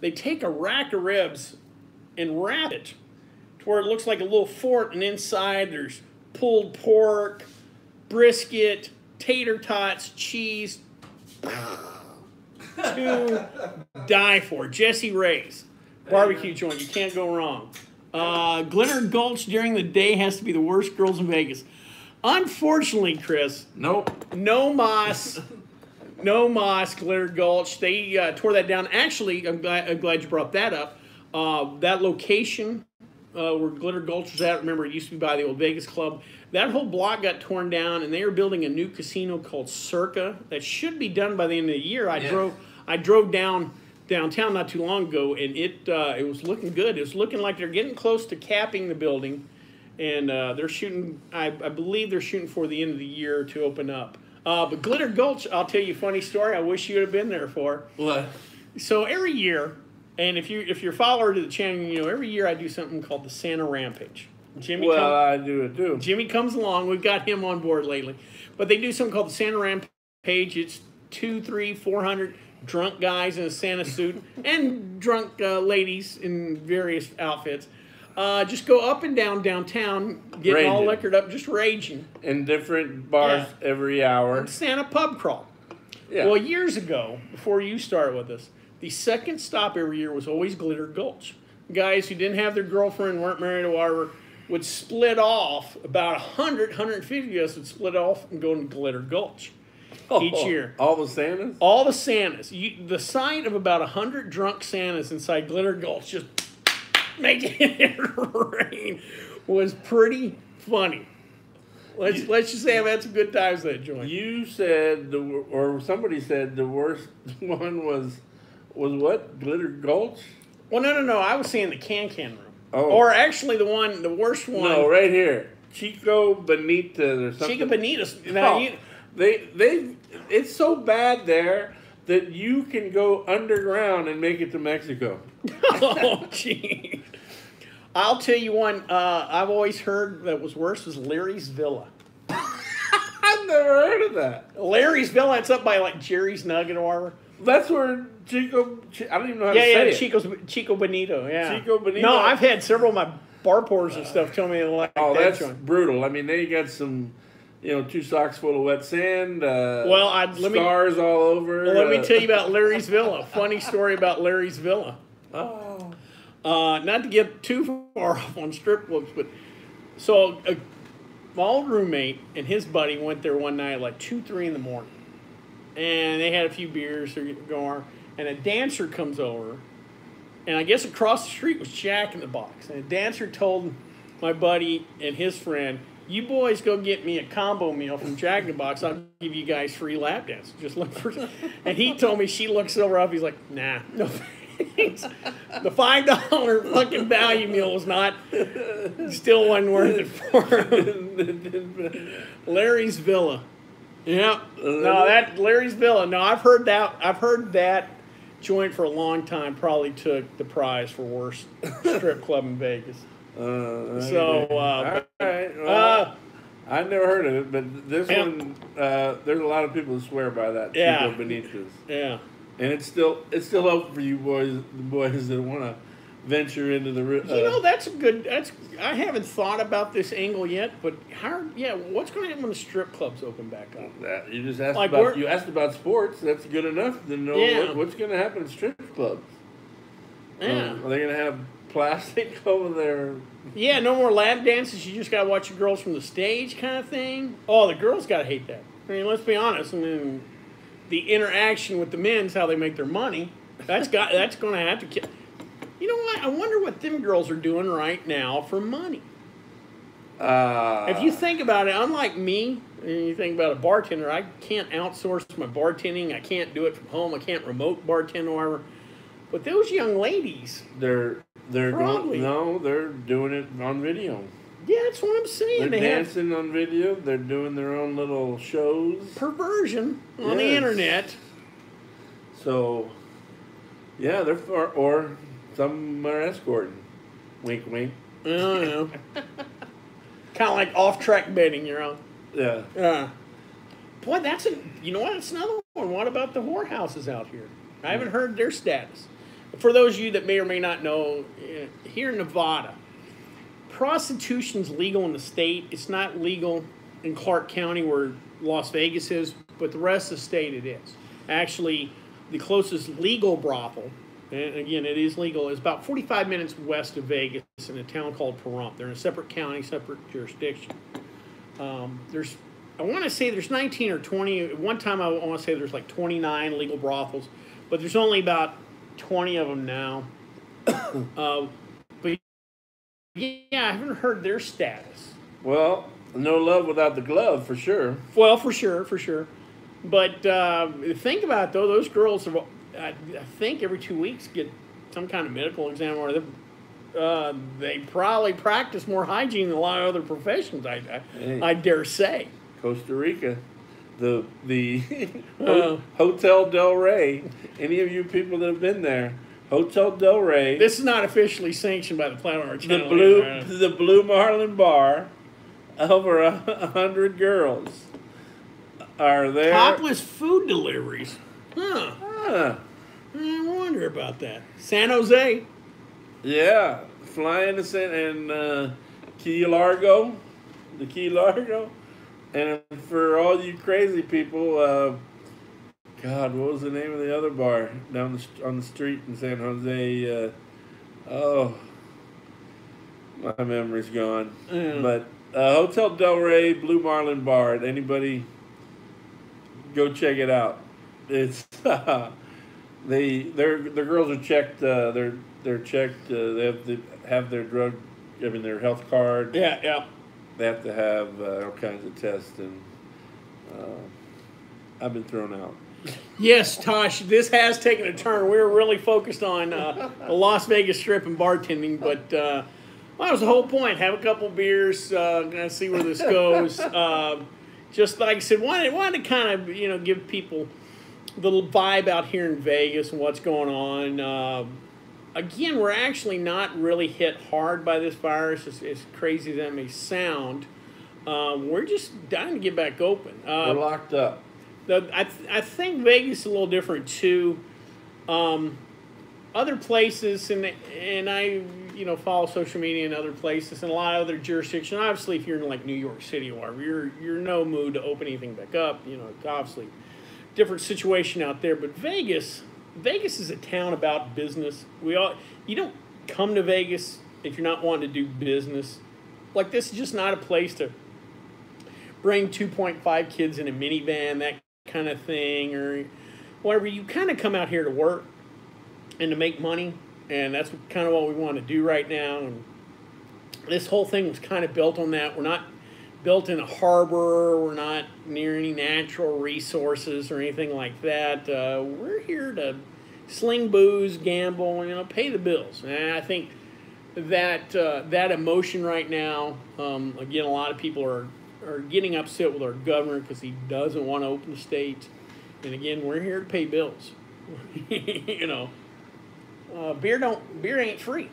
[SPEAKER 1] They take a rack of ribs and wrap it to where it looks like a little fort, and inside there's pulled pork, brisket, tater tots, cheese. [laughs] to die for. Jessie Rae's barbecue joint. You can't go wrong. Uh, Glitter Gulch during the day has to be the worst girls in Vegas. Unfortunately, Chris,
[SPEAKER 2] Nope.
[SPEAKER 1] no moss, [laughs] no moss, Glitter Gulch. They uh, tore that down. Actually, I'm glad, I'm glad you brought that up. Uh, that location uh, where Glitter Gulch was at, remember, it used to be by the old Vegas Club. That whole block got torn down, and they are building a new casino called Circa that should be done by the end of the year. I
[SPEAKER 2] Yeah.
[SPEAKER 1] drove, I drove down downtown not too long ago, and it uh, it was looking good. It was looking like they're getting close to capping the building, and uh, they're shooting. I, I believe they're shooting for the end of the year to open up. Uh, but Glitter Gulch, I'll tell you a funny story. I wish you would have been there for.
[SPEAKER 2] What?
[SPEAKER 1] So every year, and if you if you're a follower to the channel, you know every year I do something called the Santa Rampage. Jimmy
[SPEAKER 2] Well,
[SPEAKER 1] comes,
[SPEAKER 2] I do it too.
[SPEAKER 1] Jimmy comes along. We've got him on board lately, but they do something called the Santa Rampage. It's two, three, four hundred drunk guys in a Santa suit [laughs] and drunk uh, ladies in various outfits. Uh, just go up and down downtown, getting all liquored up, just raging.
[SPEAKER 2] In different bars every hour.
[SPEAKER 1] Santa pub crawl.
[SPEAKER 2] Yeah.
[SPEAKER 1] Well, years ago, before you started with us, the second stop every year was always Glitter Gulch. Guys who didn't have their girlfriend, weren't married or whatever, would split off. About 100, 150 of us would split off and go to Glitter Gulch each year.
[SPEAKER 2] All the Santas?
[SPEAKER 1] All the Santas. You, the sight of about 100 drunk Santas inside Glitter Gulch just [laughs] making it rain was pretty funny. Let's, let's just say I've had some good times at that joint.
[SPEAKER 2] You said the or somebody said the worst [laughs] one was was what? Glitter Gulch?
[SPEAKER 1] Well, no, no, no. I was saying the Can Can room.
[SPEAKER 2] Oh.
[SPEAKER 1] Or actually, the one, the worst one.
[SPEAKER 2] No, right here. Chico Benitez or something.
[SPEAKER 1] Chica Bonitas. Now,
[SPEAKER 2] Oh,
[SPEAKER 1] you,
[SPEAKER 2] they they it's so bad there that you can go underground and make it to Mexico. [laughs]
[SPEAKER 1] oh, gee. I'll tell you one. Uh, I've always heard that was worse was Larry's Villa. [laughs]
[SPEAKER 2] I've never heard of that.
[SPEAKER 1] Larry's Villa. It's up by like Jerry's Nugget or whatever.
[SPEAKER 2] That's where Chico. I don't even know how
[SPEAKER 1] Yeah,
[SPEAKER 2] to say
[SPEAKER 1] yeah.
[SPEAKER 2] it.
[SPEAKER 1] Chico's Chico Bonito. Yeah.
[SPEAKER 2] Chico Bonito.
[SPEAKER 1] No, I've had several of my bar pours and stuff tell me like
[SPEAKER 2] Oh,
[SPEAKER 1] that
[SPEAKER 2] that's brutal. I mean, they got some, you know, two socks full of wet sand. Uh,
[SPEAKER 1] Well, I'd- let me-
[SPEAKER 2] scars all over.
[SPEAKER 1] Well, let me
[SPEAKER 2] uh,
[SPEAKER 1] tell you about [laughs] Larry's Villa. Funny story about Larry's Villa.
[SPEAKER 2] Oh,
[SPEAKER 1] Uh, not to get too far [laughs] off on strip clubs, but so uh, my old roommate and his buddy went there one night at like two, three in the morning, and they had a few beers they're going, and a dancer comes over, and I guess across the street was Jack in the Box, and a dancer told my buddy and his friend. You boys go get me a combo meal from Jack in the Box. I'll give you guys free lap dance. Just look for. [laughs] And he told me she looks over up. He's like, Nah, no thanks. The five dollar fucking value meal was not still wasn't worth it for him. Larry's Villa. Yeah. No, that Larry's Villa. No, I've heard that. I've heard that joint for a long time. Probably took the prize for worst strip club in Vegas.
[SPEAKER 2] Uh,
[SPEAKER 1] So, uh,
[SPEAKER 2] all right. Well,
[SPEAKER 1] Uh,
[SPEAKER 2] I've never heard of it, but this one, uh, there's a lot of people who swear by that.
[SPEAKER 1] Yeah.
[SPEAKER 2] Benitez.
[SPEAKER 1] yeah.
[SPEAKER 2] And it's still it's still open for you boys, the boys that want to venture into the. Uh,
[SPEAKER 1] You know, that's a good. That's I haven't thought about this angle yet, but how? Yeah, what's going to happen when the strip clubs open back up?
[SPEAKER 2] that, you just asked
[SPEAKER 1] Like,
[SPEAKER 2] about you asked about sports. That's good enough to know
[SPEAKER 1] Yeah.
[SPEAKER 2] what, what's going to happen in strip clubs.
[SPEAKER 1] Yeah.
[SPEAKER 2] Uh, are they going to have plastic [laughs] over there?
[SPEAKER 1] Yeah, no more lap dances. You just gotta watch the girls from the stage, kind of thing. Oh, the girls gotta hate that. I mean, let's be honest. I mean, the interaction with the men's, how they make their money. That's got. [laughs] That's gonna have to. ki- You know what? I wonder what them girls are doing right now for money.
[SPEAKER 2] Uh,
[SPEAKER 1] If you think about it, unlike me, and you think about a bartender, I can't outsource my bartending. I can't do it from home. I can't remote bartend or whatever. But those young ladies,
[SPEAKER 2] they're they're
[SPEAKER 1] Probably.
[SPEAKER 2] going no, they're doing it on video.
[SPEAKER 1] yeah, that's what I'm saying.
[SPEAKER 2] They're
[SPEAKER 1] they have
[SPEAKER 2] dancing on video. They're doing their own little shows.
[SPEAKER 1] perversion on the internet.
[SPEAKER 2] So, yeah, they're for, or some are escorting. Wink, wink.
[SPEAKER 1] I don't know. [laughs] kind of like off track betting, you're on.
[SPEAKER 2] Yeah.
[SPEAKER 1] Yeah. Boy, that's a you know what? That's another one. What about the whorehouses out here? I haven't heard their status. For those of you that may or may not know, eh, here in Nevada, prostitution's legal in the state. It's not legal in Clark County where Las Vegas is, but the rest of the state it is. Actually, the closest legal brothel, and again, it is legal, is about 45 minutes west of Vegas in a town called Pahrump. They're in a separate county, separate jurisdiction. Um, there's, I want to say there's 19 or 20. At one time, I want to say there's like 29 legal brothels, but there's only about 20 of them now. [coughs] uh, but yeah, I haven't heard their status.
[SPEAKER 2] Well, no love without the glove for sure.
[SPEAKER 1] Well, for sure, for sure. But uh, think about it, though; those girls, are, I, I think, every two weeks get some kind of medical exam, or they, uh, they probably practice more hygiene than a lot of other professions. I, I,
[SPEAKER 2] Hey.
[SPEAKER 1] I dare say.
[SPEAKER 2] Costa Rica, the the
[SPEAKER 1] Uh. [laughs] [laughs]
[SPEAKER 2] Hotel Del Rey. Any of you people that have been there, Hotel Del Rey,
[SPEAKER 1] This is not officially sanctioned by the Platinum
[SPEAKER 2] the blue
[SPEAKER 1] either.
[SPEAKER 2] the Blue Marlin Bar, over a a hundred girls are there.
[SPEAKER 1] Topless food deliveries. Huh.
[SPEAKER 2] Ah,
[SPEAKER 1] I wonder about that. San Jose.
[SPEAKER 2] yeah, flying to San and uh, Key Largo, the Key Largo, and for all you crazy people, uh, God, what was the name of the other bar down the st- on the street in San Jose? Uh, oh, my memory's gone.
[SPEAKER 1] Yeah.
[SPEAKER 2] But uh, Hotel Del Rey Blue Marlin Bar. Anybody go check it out? It's [laughs] they their their girls are checked. Uh, they're they're checked. Uh, they have to have their drug. I mean their health card.
[SPEAKER 1] Yeah, yeah.
[SPEAKER 2] They have to have uh, all kinds of tests and. Uh, I've been thrown out.
[SPEAKER 1] Yes, Tosh, this has taken a turn. We were really focused on uh, the Las Vegas Strip and bartending, but uh, well, that was the whole point. Have a couple beers, uh, gonna see where this goes. Uh, [laughs] just like I said, wanted wanted to kind of you know give people the little vibe out here in Vegas and what's going on. Again, we're actually not really hit hard by this virus, as, as crazy as that may sound. Um, we're just dying to get back open. Uh,
[SPEAKER 2] We're locked up.
[SPEAKER 1] the, I, th- I think Vegas is a little different too. Um, other places, and and I you know follow social media in other places and a lot of other jurisdictions. Obviously, if you're in like New York City or whatever, you're you're in no mood to open anything back up. You know, obviously different situation out there. But Vegas, Vegas is a town about business. We all you don't come to Vegas if you're not wanting to do business. Like this is just not a place to bring 2.5 kids in a minivan, that kind of thing, or whatever. You kind of come out here to work and to make money, and that's kind of what we want to do right now. And this whole thing was kind of built on that. We're not built in a harbor. We're not near any natural resources or anything like that. Uh, we're here to sling booze, gamble, you know, pay the bills. And I think that uh, that emotion right now, um, again, a lot of people are are getting upset with our governor because he doesn't want to open the state. And again, we're here to pay bills. [laughs] you know, uh, beer don't beer ain't free.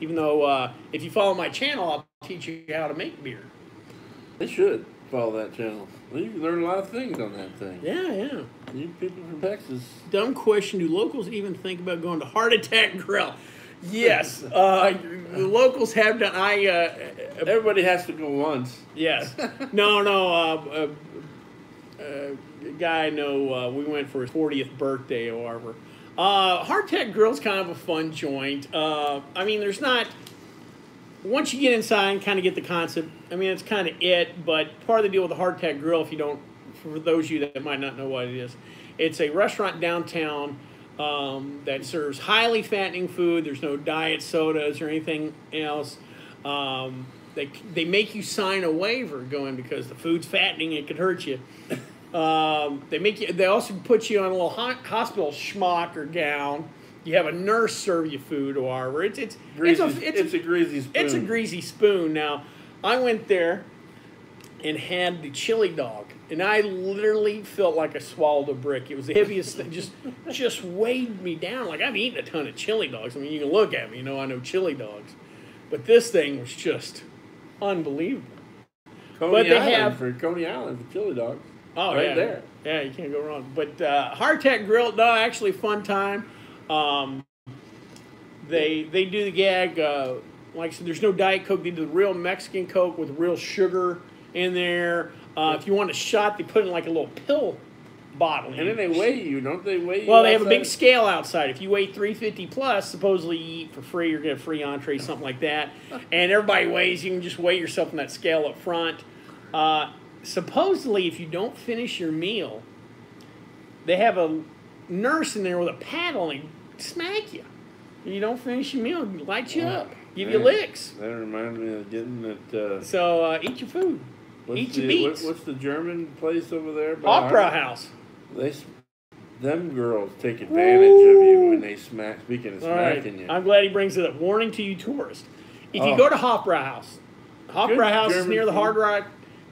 [SPEAKER 1] Even though uh, if you follow my channel, I'll teach you how to make beer.
[SPEAKER 2] They should follow that channel. You can learn a lot of things on that thing.
[SPEAKER 1] Yeah, yeah.
[SPEAKER 2] You people from Texas.
[SPEAKER 1] Dumb question: Do locals even think about going to Heart Attack Grill? Yes, [laughs] uh, the locals have done. I uh,
[SPEAKER 2] Everybody has to go once.
[SPEAKER 1] Yes. [laughs] No, no. Uh, uh, uh, guy I know, uh, we went for his 40th birthday or whatever. Uh, Heart Attack Grill's kind of a fun joint. Uh, I mean, there's not. Once you get inside and kind of get the concept, I mean, it's kind of it. But part of the deal with the Heart Attack Grill, if you don't, for those of you that might not know what it is, it's a restaurant downtown um, that serves highly fattening food. There's no diet sodas or anything else. Um, they, they make you sign a waiver going because the food's fattening it could hurt you. Um, they make you. They also put you on a little ho- hospital schmuck or gown. You have a nurse serve you food or whatever. It's it's
[SPEAKER 2] Greasy,
[SPEAKER 1] it's a, it's,
[SPEAKER 2] it's a greasy spoon.
[SPEAKER 1] it's a greasy spoon. Now, I went there and had the chili dog, and I literally felt like I swallowed a brick. It was the heaviest thing. Just just weighed me down. Like I've eaten a ton of chili dogs. I mean, you can look at me, you know, I know chili dogs, but this thing was just unbelievable.
[SPEAKER 2] Coney
[SPEAKER 1] but they
[SPEAKER 2] Island
[SPEAKER 1] have
[SPEAKER 2] for Coney Island for chili dogs.
[SPEAKER 1] Oh,
[SPEAKER 2] right
[SPEAKER 1] yeah.
[SPEAKER 2] there.
[SPEAKER 1] Yeah, you can't go wrong. But uh, Heart Attack Grill, no, actually, fun time. Um, they they do the gag. Uh, like I said, there's no Diet Coke. They do the real Mexican Coke with real sugar in there. Uh, if you want a shot, they put in like a little pill bottle.
[SPEAKER 2] And then they weigh you, don't they? Weigh you
[SPEAKER 1] Well, they have a big scale outside. If you weigh 350 plus, supposedly you eat for free, you're get a free entree, something like that. [laughs] And everybody weighs. You can just weigh yourself on that scale up front. Uh, supposedly, if you don't finish your meal, they have a nurse in there with a paddle and smack you. You don't finish your meal, light you up, give you licks.
[SPEAKER 2] That reminds me of getting that. Uh,
[SPEAKER 1] So uh, eat your food. Eat your
[SPEAKER 2] the, what- what's the German place over there?
[SPEAKER 1] Opera? House.
[SPEAKER 2] They, them girls take advantage of you when they smack. Speaking of
[SPEAKER 1] All right.
[SPEAKER 2] smacking you,
[SPEAKER 1] I'm glad he brings it up. Warning to you tourists. If you
[SPEAKER 2] Oh.
[SPEAKER 1] go to Hofbrau House,
[SPEAKER 2] Good
[SPEAKER 1] House is
[SPEAKER 2] German
[SPEAKER 1] near the. Hard Rock.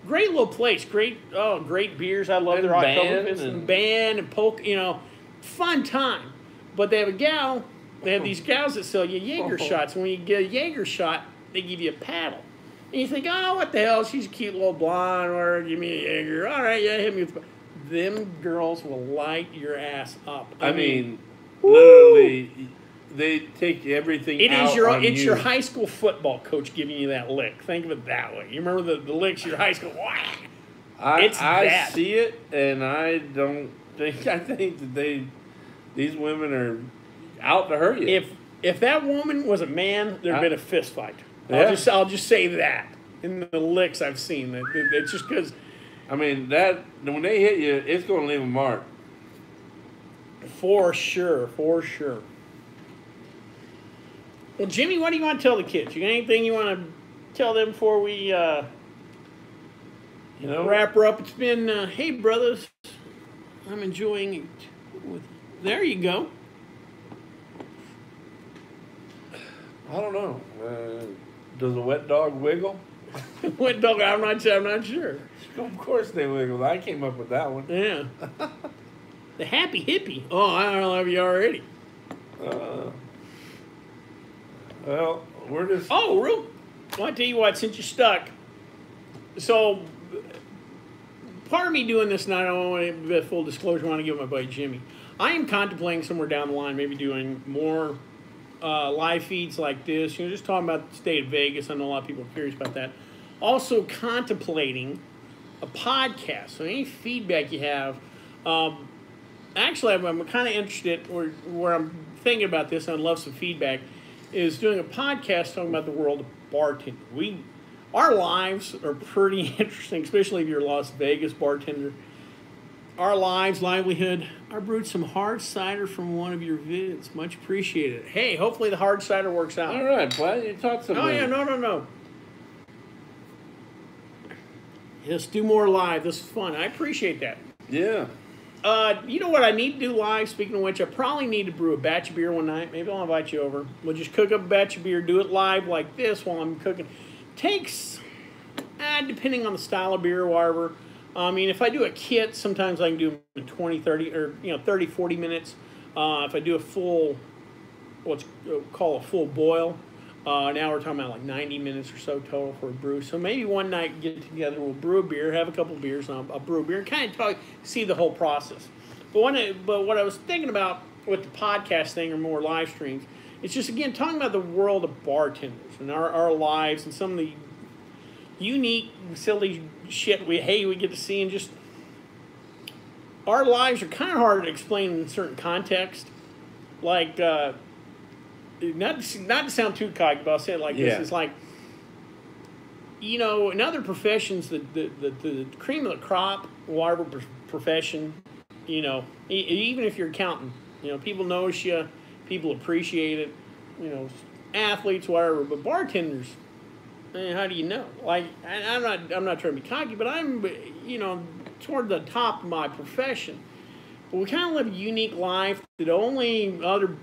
[SPEAKER 1] Great little place. Great, oh, great beers. I love
[SPEAKER 2] And
[SPEAKER 1] their
[SPEAKER 2] band
[SPEAKER 1] Oktoberfest and,
[SPEAKER 2] and-
[SPEAKER 1] band and poke. You know, fun time. But they have a gal. They have these gals that sell you Jaeger
[SPEAKER 2] Oh.
[SPEAKER 1] shots. And when you get a Jaeger shot, they give you a paddle. And you think, oh, what the hell? She's a cute little blonde. Or give me a Jaeger. All right, yeah, hit me with. Them girls will light your ass up.
[SPEAKER 2] I mean,
[SPEAKER 1] woo!
[SPEAKER 2] literally, they take everything.
[SPEAKER 1] It
[SPEAKER 2] out
[SPEAKER 1] is your it's
[SPEAKER 2] you.
[SPEAKER 1] your high school football coach giving you that lick. Think of it that way. You remember the, the licks your high school.
[SPEAKER 2] I,
[SPEAKER 1] It's
[SPEAKER 2] I
[SPEAKER 1] that.
[SPEAKER 2] see it, and I don't think. I think that they, these women are out to hurt you.
[SPEAKER 1] If if that woman was a man, there'd
[SPEAKER 2] I-
[SPEAKER 1] been a fist fight.
[SPEAKER 2] Yeah.
[SPEAKER 1] I'll just I'll just say that in the licks I've seen. That that- It's just because
[SPEAKER 2] I mean that when they hit you, it's going to leave a mark.
[SPEAKER 1] for sure, for sure. Well, Jimmy, what do you want to tell the kids? You got anything you want to tell them before we uh,
[SPEAKER 2] You know,
[SPEAKER 1] wrap her up? It's been uh, hey brothers, I'm enjoying it. With, there you go.
[SPEAKER 2] I don't know. Uh, does a wet dog wiggle? [laughs]
[SPEAKER 1] wet dog? I'm not. I'm not sure.
[SPEAKER 2] Of course they wiggle. I came up with that one.
[SPEAKER 1] Yeah. [laughs] the happy hippie. Oh, I don't love you already.
[SPEAKER 2] Uh, well, we're just.
[SPEAKER 1] Oh, real. Well, I tell you what. Since you're stuck, so part of me doing this, and I don't want to full disclosure. I want to give my buddy Jimmy. I am contemplating somewhere down the line, maybe doing more uh, live feeds like this. You know, just talking about the state of Vegas. I know a lot of people are curious about that. Also contemplating a podcast. So any feedback you have. Um, actually, I'm, I'm kind of interested, or where I'm thinking about this, I'd love some feedback, is doing a podcast talking about the world of bartending. We, our lives are pretty [laughs] interesting, especially if you're a Las Vegas bartender. Our lives, livelihood. I brewed some hard cider from one of your vids. Much appreciated. Hey, hopefully the hard cider works out.
[SPEAKER 2] All right, Platt, you taught something.
[SPEAKER 1] Oh yeah, no, no, no. Let's do more live. This is fun. I appreciate that.
[SPEAKER 2] Yeah.
[SPEAKER 1] Uh, you know what I need to do live? Speaking of which, I probably need to brew a batch of beer one night. Maybe I'll invite you over. We'll just cook up a batch of beer, do it live like this while I'm cooking. Takes, uh, depending on the style of beer whatever. I mean, if I do a kit, sometimes I can do them in 20, 30, or, you know, 30, 40 minutes. Uh, if I do a full, what's called a full boil, uh, now we're talking about like 90 minutes or so total for a brew. So maybe one night get together, we'll brew a beer, have a couple beers, and I'll, I'll brew a beer, and kind of talk, see the whole process. But I, but what I was thinking about with the podcast thing or more live streams, it's just again talking about the world of bartenders and our, our lives and some of the unique, silly shit we hey we get to see and just our lives are kind of hard to explain in certain context. Like, uh, not not to sound too cocky, but I'll say it like
[SPEAKER 2] Yeah.
[SPEAKER 1] this: it's like, you know, in other professions, the the, the, the cream of the crop, whatever profession, you know, e- even if you're accountant, you know, people notice you, people appreciate it, you know, athletes, whatever. But bartenders, eh, how do you know? Like, I'm not I'm not trying to be cocky, but I'm, you know, toward the top of my profession. But we kind of live a unique life that only other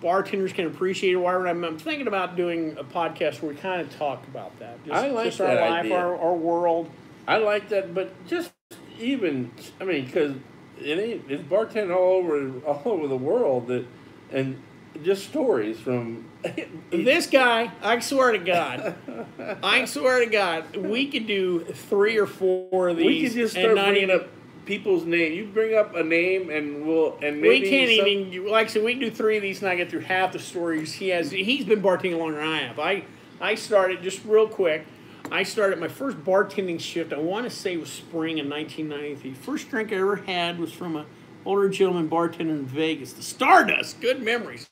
[SPEAKER 1] bartenders can appreciate or whatever. I'm, I'm thinking about doing a podcast where we kind of talk about that. Just,
[SPEAKER 2] I like
[SPEAKER 1] just our
[SPEAKER 2] that
[SPEAKER 1] life,
[SPEAKER 2] idea.
[SPEAKER 1] our, our world.
[SPEAKER 2] I like that, but just even I mean, because it ain't it's bartending all over all over the world that, and just stories from. [laughs]
[SPEAKER 1] This guy, I swear to God, [laughs] I swear to God, we could do three or four of these.
[SPEAKER 2] we could just
[SPEAKER 1] and
[SPEAKER 2] start
[SPEAKER 1] not
[SPEAKER 2] bringing
[SPEAKER 1] even-
[SPEAKER 2] up people's name. You bring up a name, and we'll and maybe
[SPEAKER 1] We can't
[SPEAKER 2] some-
[SPEAKER 1] even like I said. We can do three of these, and I get through half the stories he has. He's been bartending longer than I have. I I started just real quick. I started my first bartending shift. I want to say was spring in 1993. First drink I ever had was from a older gentleman bartender in Vegas. The Stardust. Good memories.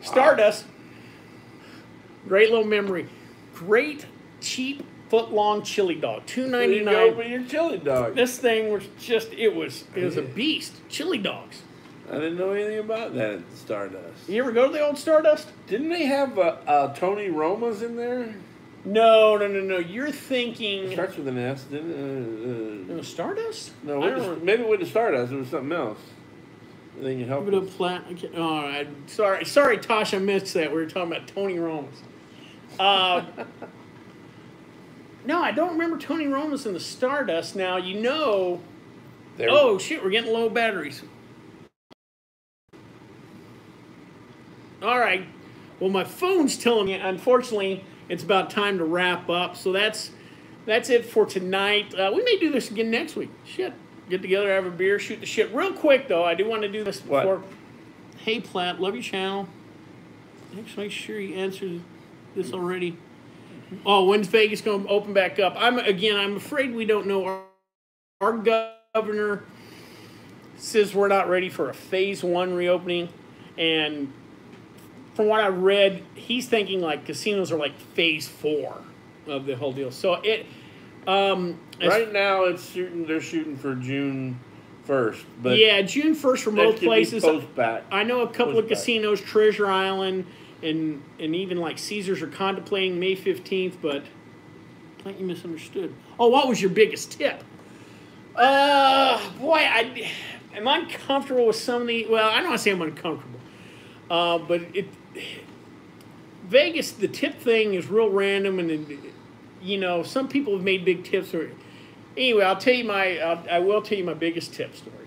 [SPEAKER 1] Stardust. Great little memory. Great cheap foot long chili dog. two ninety nine.
[SPEAKER 2] You your chili dog.
[SPEAKER 1] This thing was just it was it was a beast. Chili dogs.
[SPEAKER 2] I didn't know anything about that at Stardust.
[SPEAKER 1] You ever go to the old Stardust?
[SPEAKER 2] Didn't they have uh, uh, Tony Roma's in there?
[SPEAKER 1] No, no, no, no. You're thinking It
[SPEAKER 2] Starts with an S, didn't it? Uh,
[SPEAKER 1] no Stardust?
[SPEAKER 2] uh, no,
[SPEAKER 1] I
[SPEAKER 2] it was-
[SPEAKER 1] don't
[SPEAKER 2] maybe with the Stardust, it was something else. I think you help.
[SPEAKER 1] Give it a plat. okay, Oh, I, sorry, sorry, Tasha missed that. We were talking about Tony Romas. [laughs] No, I don't remember Tony Romas in the Stardust. Now you know.
[SPEAKER 2] There-
[SPEAKER 1] Oh shit, we're getting low batteries. All right. Well, my phone's telling me. Unfortunately, it's about time to wrap up. So that's that's it for tonight. Uh, we may do this again next week. Shit, get together, have a beer, shoot the shit. Real quick though, I do want to do this
[SPEAKER 2] What?
[SPEAKER 1] before. Hey, Platt, love your channel. Just make sure you answer this already. Oh, when's Vegas going to open back up? I'm again. I'm afraid we don't know. Our, our governor says we're not ready for a phase one reopening, and from what I read, he's thinking like casinos are like phase four of the whole deal. So it, um,
[SPEAKER 2] Right now, it's shooting. They're shooting for June first, but
[SPEAKER 1] yeah, June first for most places. I know a couple of casinos, Treasure Island, and and even like Caesars are contemplating May fifteenth, but I think you misunderstood. Oh, what was your biggest tip? Uh, boy, I am uncomfortable with some of the. Well, I don't want to say I'm uncomfortable, uh, but it Vegas the tip thing is real random, and it, you know some people have made big tips. Or, anyway, I'll tell you my. I'll, I will tell you my biggest tip story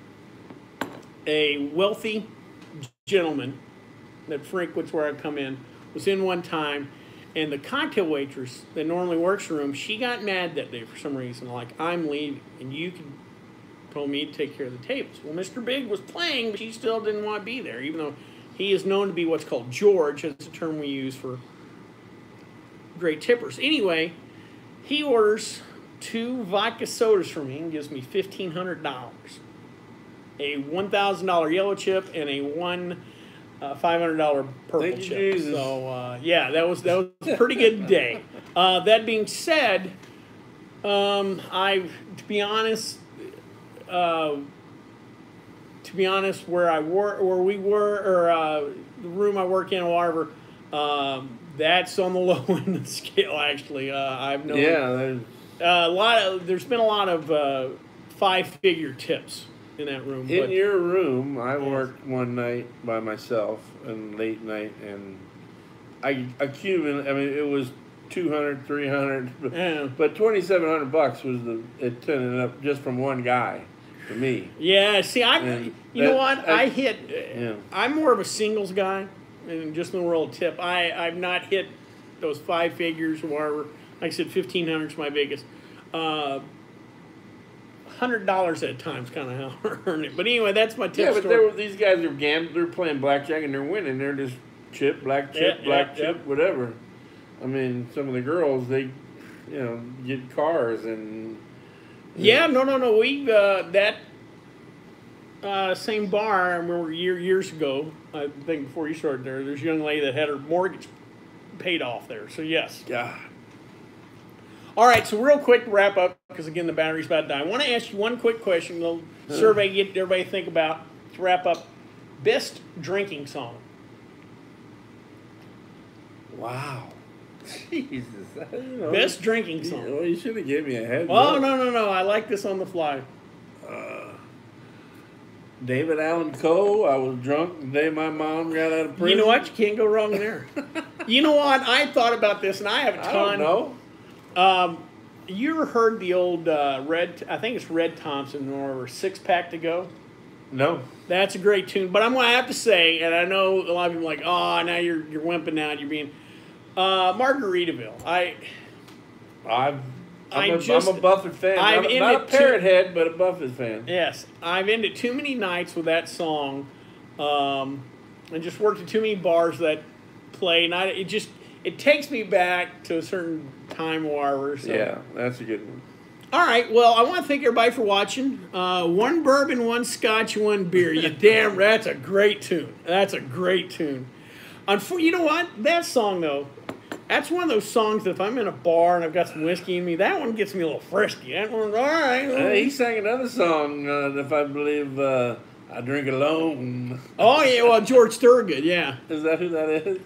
[SPEAKER 1] a wealthy gentleman that frequents where I come in was in one time, and the cocktail waitress that normally works the room, she got mad that day for some reason. Like, I'm leaving, and you can told me to take care of the tables. Well, Mr. Big was playing, but she still didn't want to be there, even though he is known to be what's called George. That's a term we use for great tippers. Anyway, he orders two vodka sodas for me and gives me fifteen hundred dollars a one thousand dollar yellow chip and a one uh, five hundred dollar purple
[SPEAKER 2] Thank
[SPEAKER 1] chip.
[SPEAKER 2] Jesus.
[SPEAKER 1] So uh, yeah, that was that was a pretty good day. [laughs] Uh, that being said, um, I to be honest, uh, to be honest, where I were, where we were, or uh, the room I work in, or whatever, um, that's on the [laughs] low end of the scale. Actually, uh, I've known
[SPEAKER 2] Yeah,
[SPEAKER 1] uh, a lot of. There's been a lot of uh, five-figure tips in that room.
[SPEAKER 2] in
[SPEAKER 1] but-
[SPEAKER 2] your room. I worked one night by myself and late night, and I accumulated. I mean, it was 200, 300, but,
[SPEAKER 1] Yeah.
[SPEAKER 2] but 2,700 bucks was the it ended up just from one guy for me.
[SPEAKER 1] Yeah, see, I,
[SPEAKER 2] And
[SPEAKER 1] you know what?
[SPEAKER 2] I-
[SPEAKER 1] I, hit.
[SPEAKER 2] Yeah.
[SPEAKER 1] I'm more of a singles guy, and just in the world tip, I I've not hit those five figures or whatever. Like I said, fifteen hundred is my biggest. Uh, Hundred dollars at a time is kind of how [laughs] I earn it. But anyway, that's my tip
[SPEAKER 2] Yeah, but
[SPEAKER 1] story.
[SPEAKER 2] were, these guys are gambling. They're playing blackjack and they're winning. They're just chip, black chip,
[SPEAKER 1] Yeah,
[SPEAKER 2] black
[SPEAKER 1] yeah,
[SPEAKER 2] chip,
[SPEAKER 1] yeah.
[SPEAKER 2] whatever. I mean, some of the girls they, you know, get cars and
[SPEAKER 1] Yeah, no, no, no. We uh, that uh, same bar. I remember year, years ago. I think before you started there, there's a young lady that had her mortgage paid off there. So yes.
[SPEAKER 2] God.
[SPEAKER 1] All right. So real quick wrap up because again the battery's about to die. I want to ask you one quick question. A little hmm. survey get everybody to think about to wrap up. Best drinking song.
[SPEAKER 2] Wow. Jesus.
[SPEAKER 1] Best drinking
[SPEAKER 2] You,
[SPEAKER 1] song.
[SPEAKER 2] know, you should have given me a head.
[SPEAKER 1] Oh
[SPEAKER 2] up.
[SPEAKER 1] no no no! I like this on the fly.
[SPEAKER 2] Uh, David Allan Coe. I was drunk the day my mom got out of prison.
[SPEAKER 1] You know what? You can't go wrong there. [laughs] you know what? I thought about this, and I have a ton.
[SPEAKER 2] I don't know.
[SPEAKER 1] Um, you ever heard the old uh, Red? I think it's Red Thompson or Six Pack to Go.
[SPEAKER 2] No.
[SPEAKER 1] That's a great tune. But I'm going to have to say, and I know a lot of people are like, oh, now you're you're wimping out. You're being uh, Margaritaville. I
[SPEAKER 2] I've, I'm,
[SPEAKER 1] I'm
[SPEAKER 2] a,
[SPEAKER 1] just-
[SPEAKER 2] I'm a Buffett fan.
[SPEAKER 1] I'm
[SPEAKER 2] not, a
[SPEAKER 1] too-
[SPEAKER 2] parrot head, but a Buffett fan.
[SPEAKER 1] yes, I've ended too many nights with that song, um, and just worked at too many bars that play, and I, it just it takes me back to a certain time or. So.
[SPEAKER 2] Yeah, that's a good one.
[SPEAKER 1] All right. Well, I want to thank everybody for watching. Uh, one bourbon, one scotch, one beer. You damn, that's a great tune. That's a great tune. Unfor- you know what? That song though, that's one of those songs that if I'm in a bar and I've got some whiskey in me, that one gets me a little frisky. That one's all right.
[SPEAKER 2] Uh, he sang another song, uh, if I believe, uh, I Drink Alone.
[SPEAKER 1] oh yeah, well George Thorogood, yeah.
[SPEAKER 2] Is that who that is?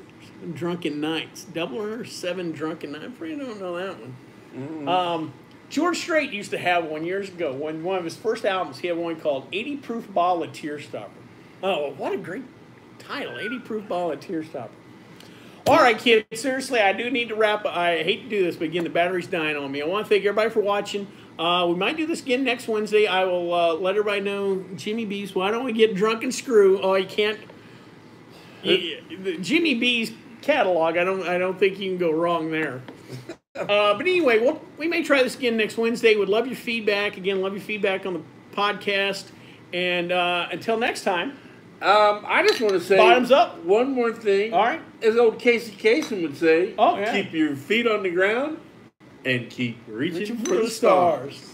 [SPEAKER 1] Drunken Nights, double or seven Drunken Nights. I pretty don't know that one. Um, George Strait used to have one years ago. When one of his first albums, he had one called "80 Proof Bottle of Tear Stopper." Oh, what a great title! "80 Proof Bottle of Tear Stopper." All right, kids. Seriously, I do need to wrap. I hate to do this, but again, the battery's dying on me. I want to thank everybody for watching. Uh, we might do this again next Wednesday. I will uh, let everybody know. Jimmy B's. Why don't we get drunk and screw? Oh, you can't. Jimmy B's catalog. I don't. I don't think you can go wrong there. Uh, but anyway, we'll, we may try this again next Wednesday. We would love your feedback. Again, love your feedback on the podcast. And uh, until next time,
[SPEAKER 2] Um, I just want to say
[SPEAKER 1] Bottoms up.
[SPEAKER 2] One more thing.
[SPEAKER 1] all right.
[SPEAKER 2] As old Casey Kasem would say,
[SPEAKER 1] Oh, yeah.
[SPEAKER 2] keep your feet on the ground and keep reaching,
[SPEAKER 1] Reaching
[SPEAKER 2] for the stars.
[SPEAKER 1] stars.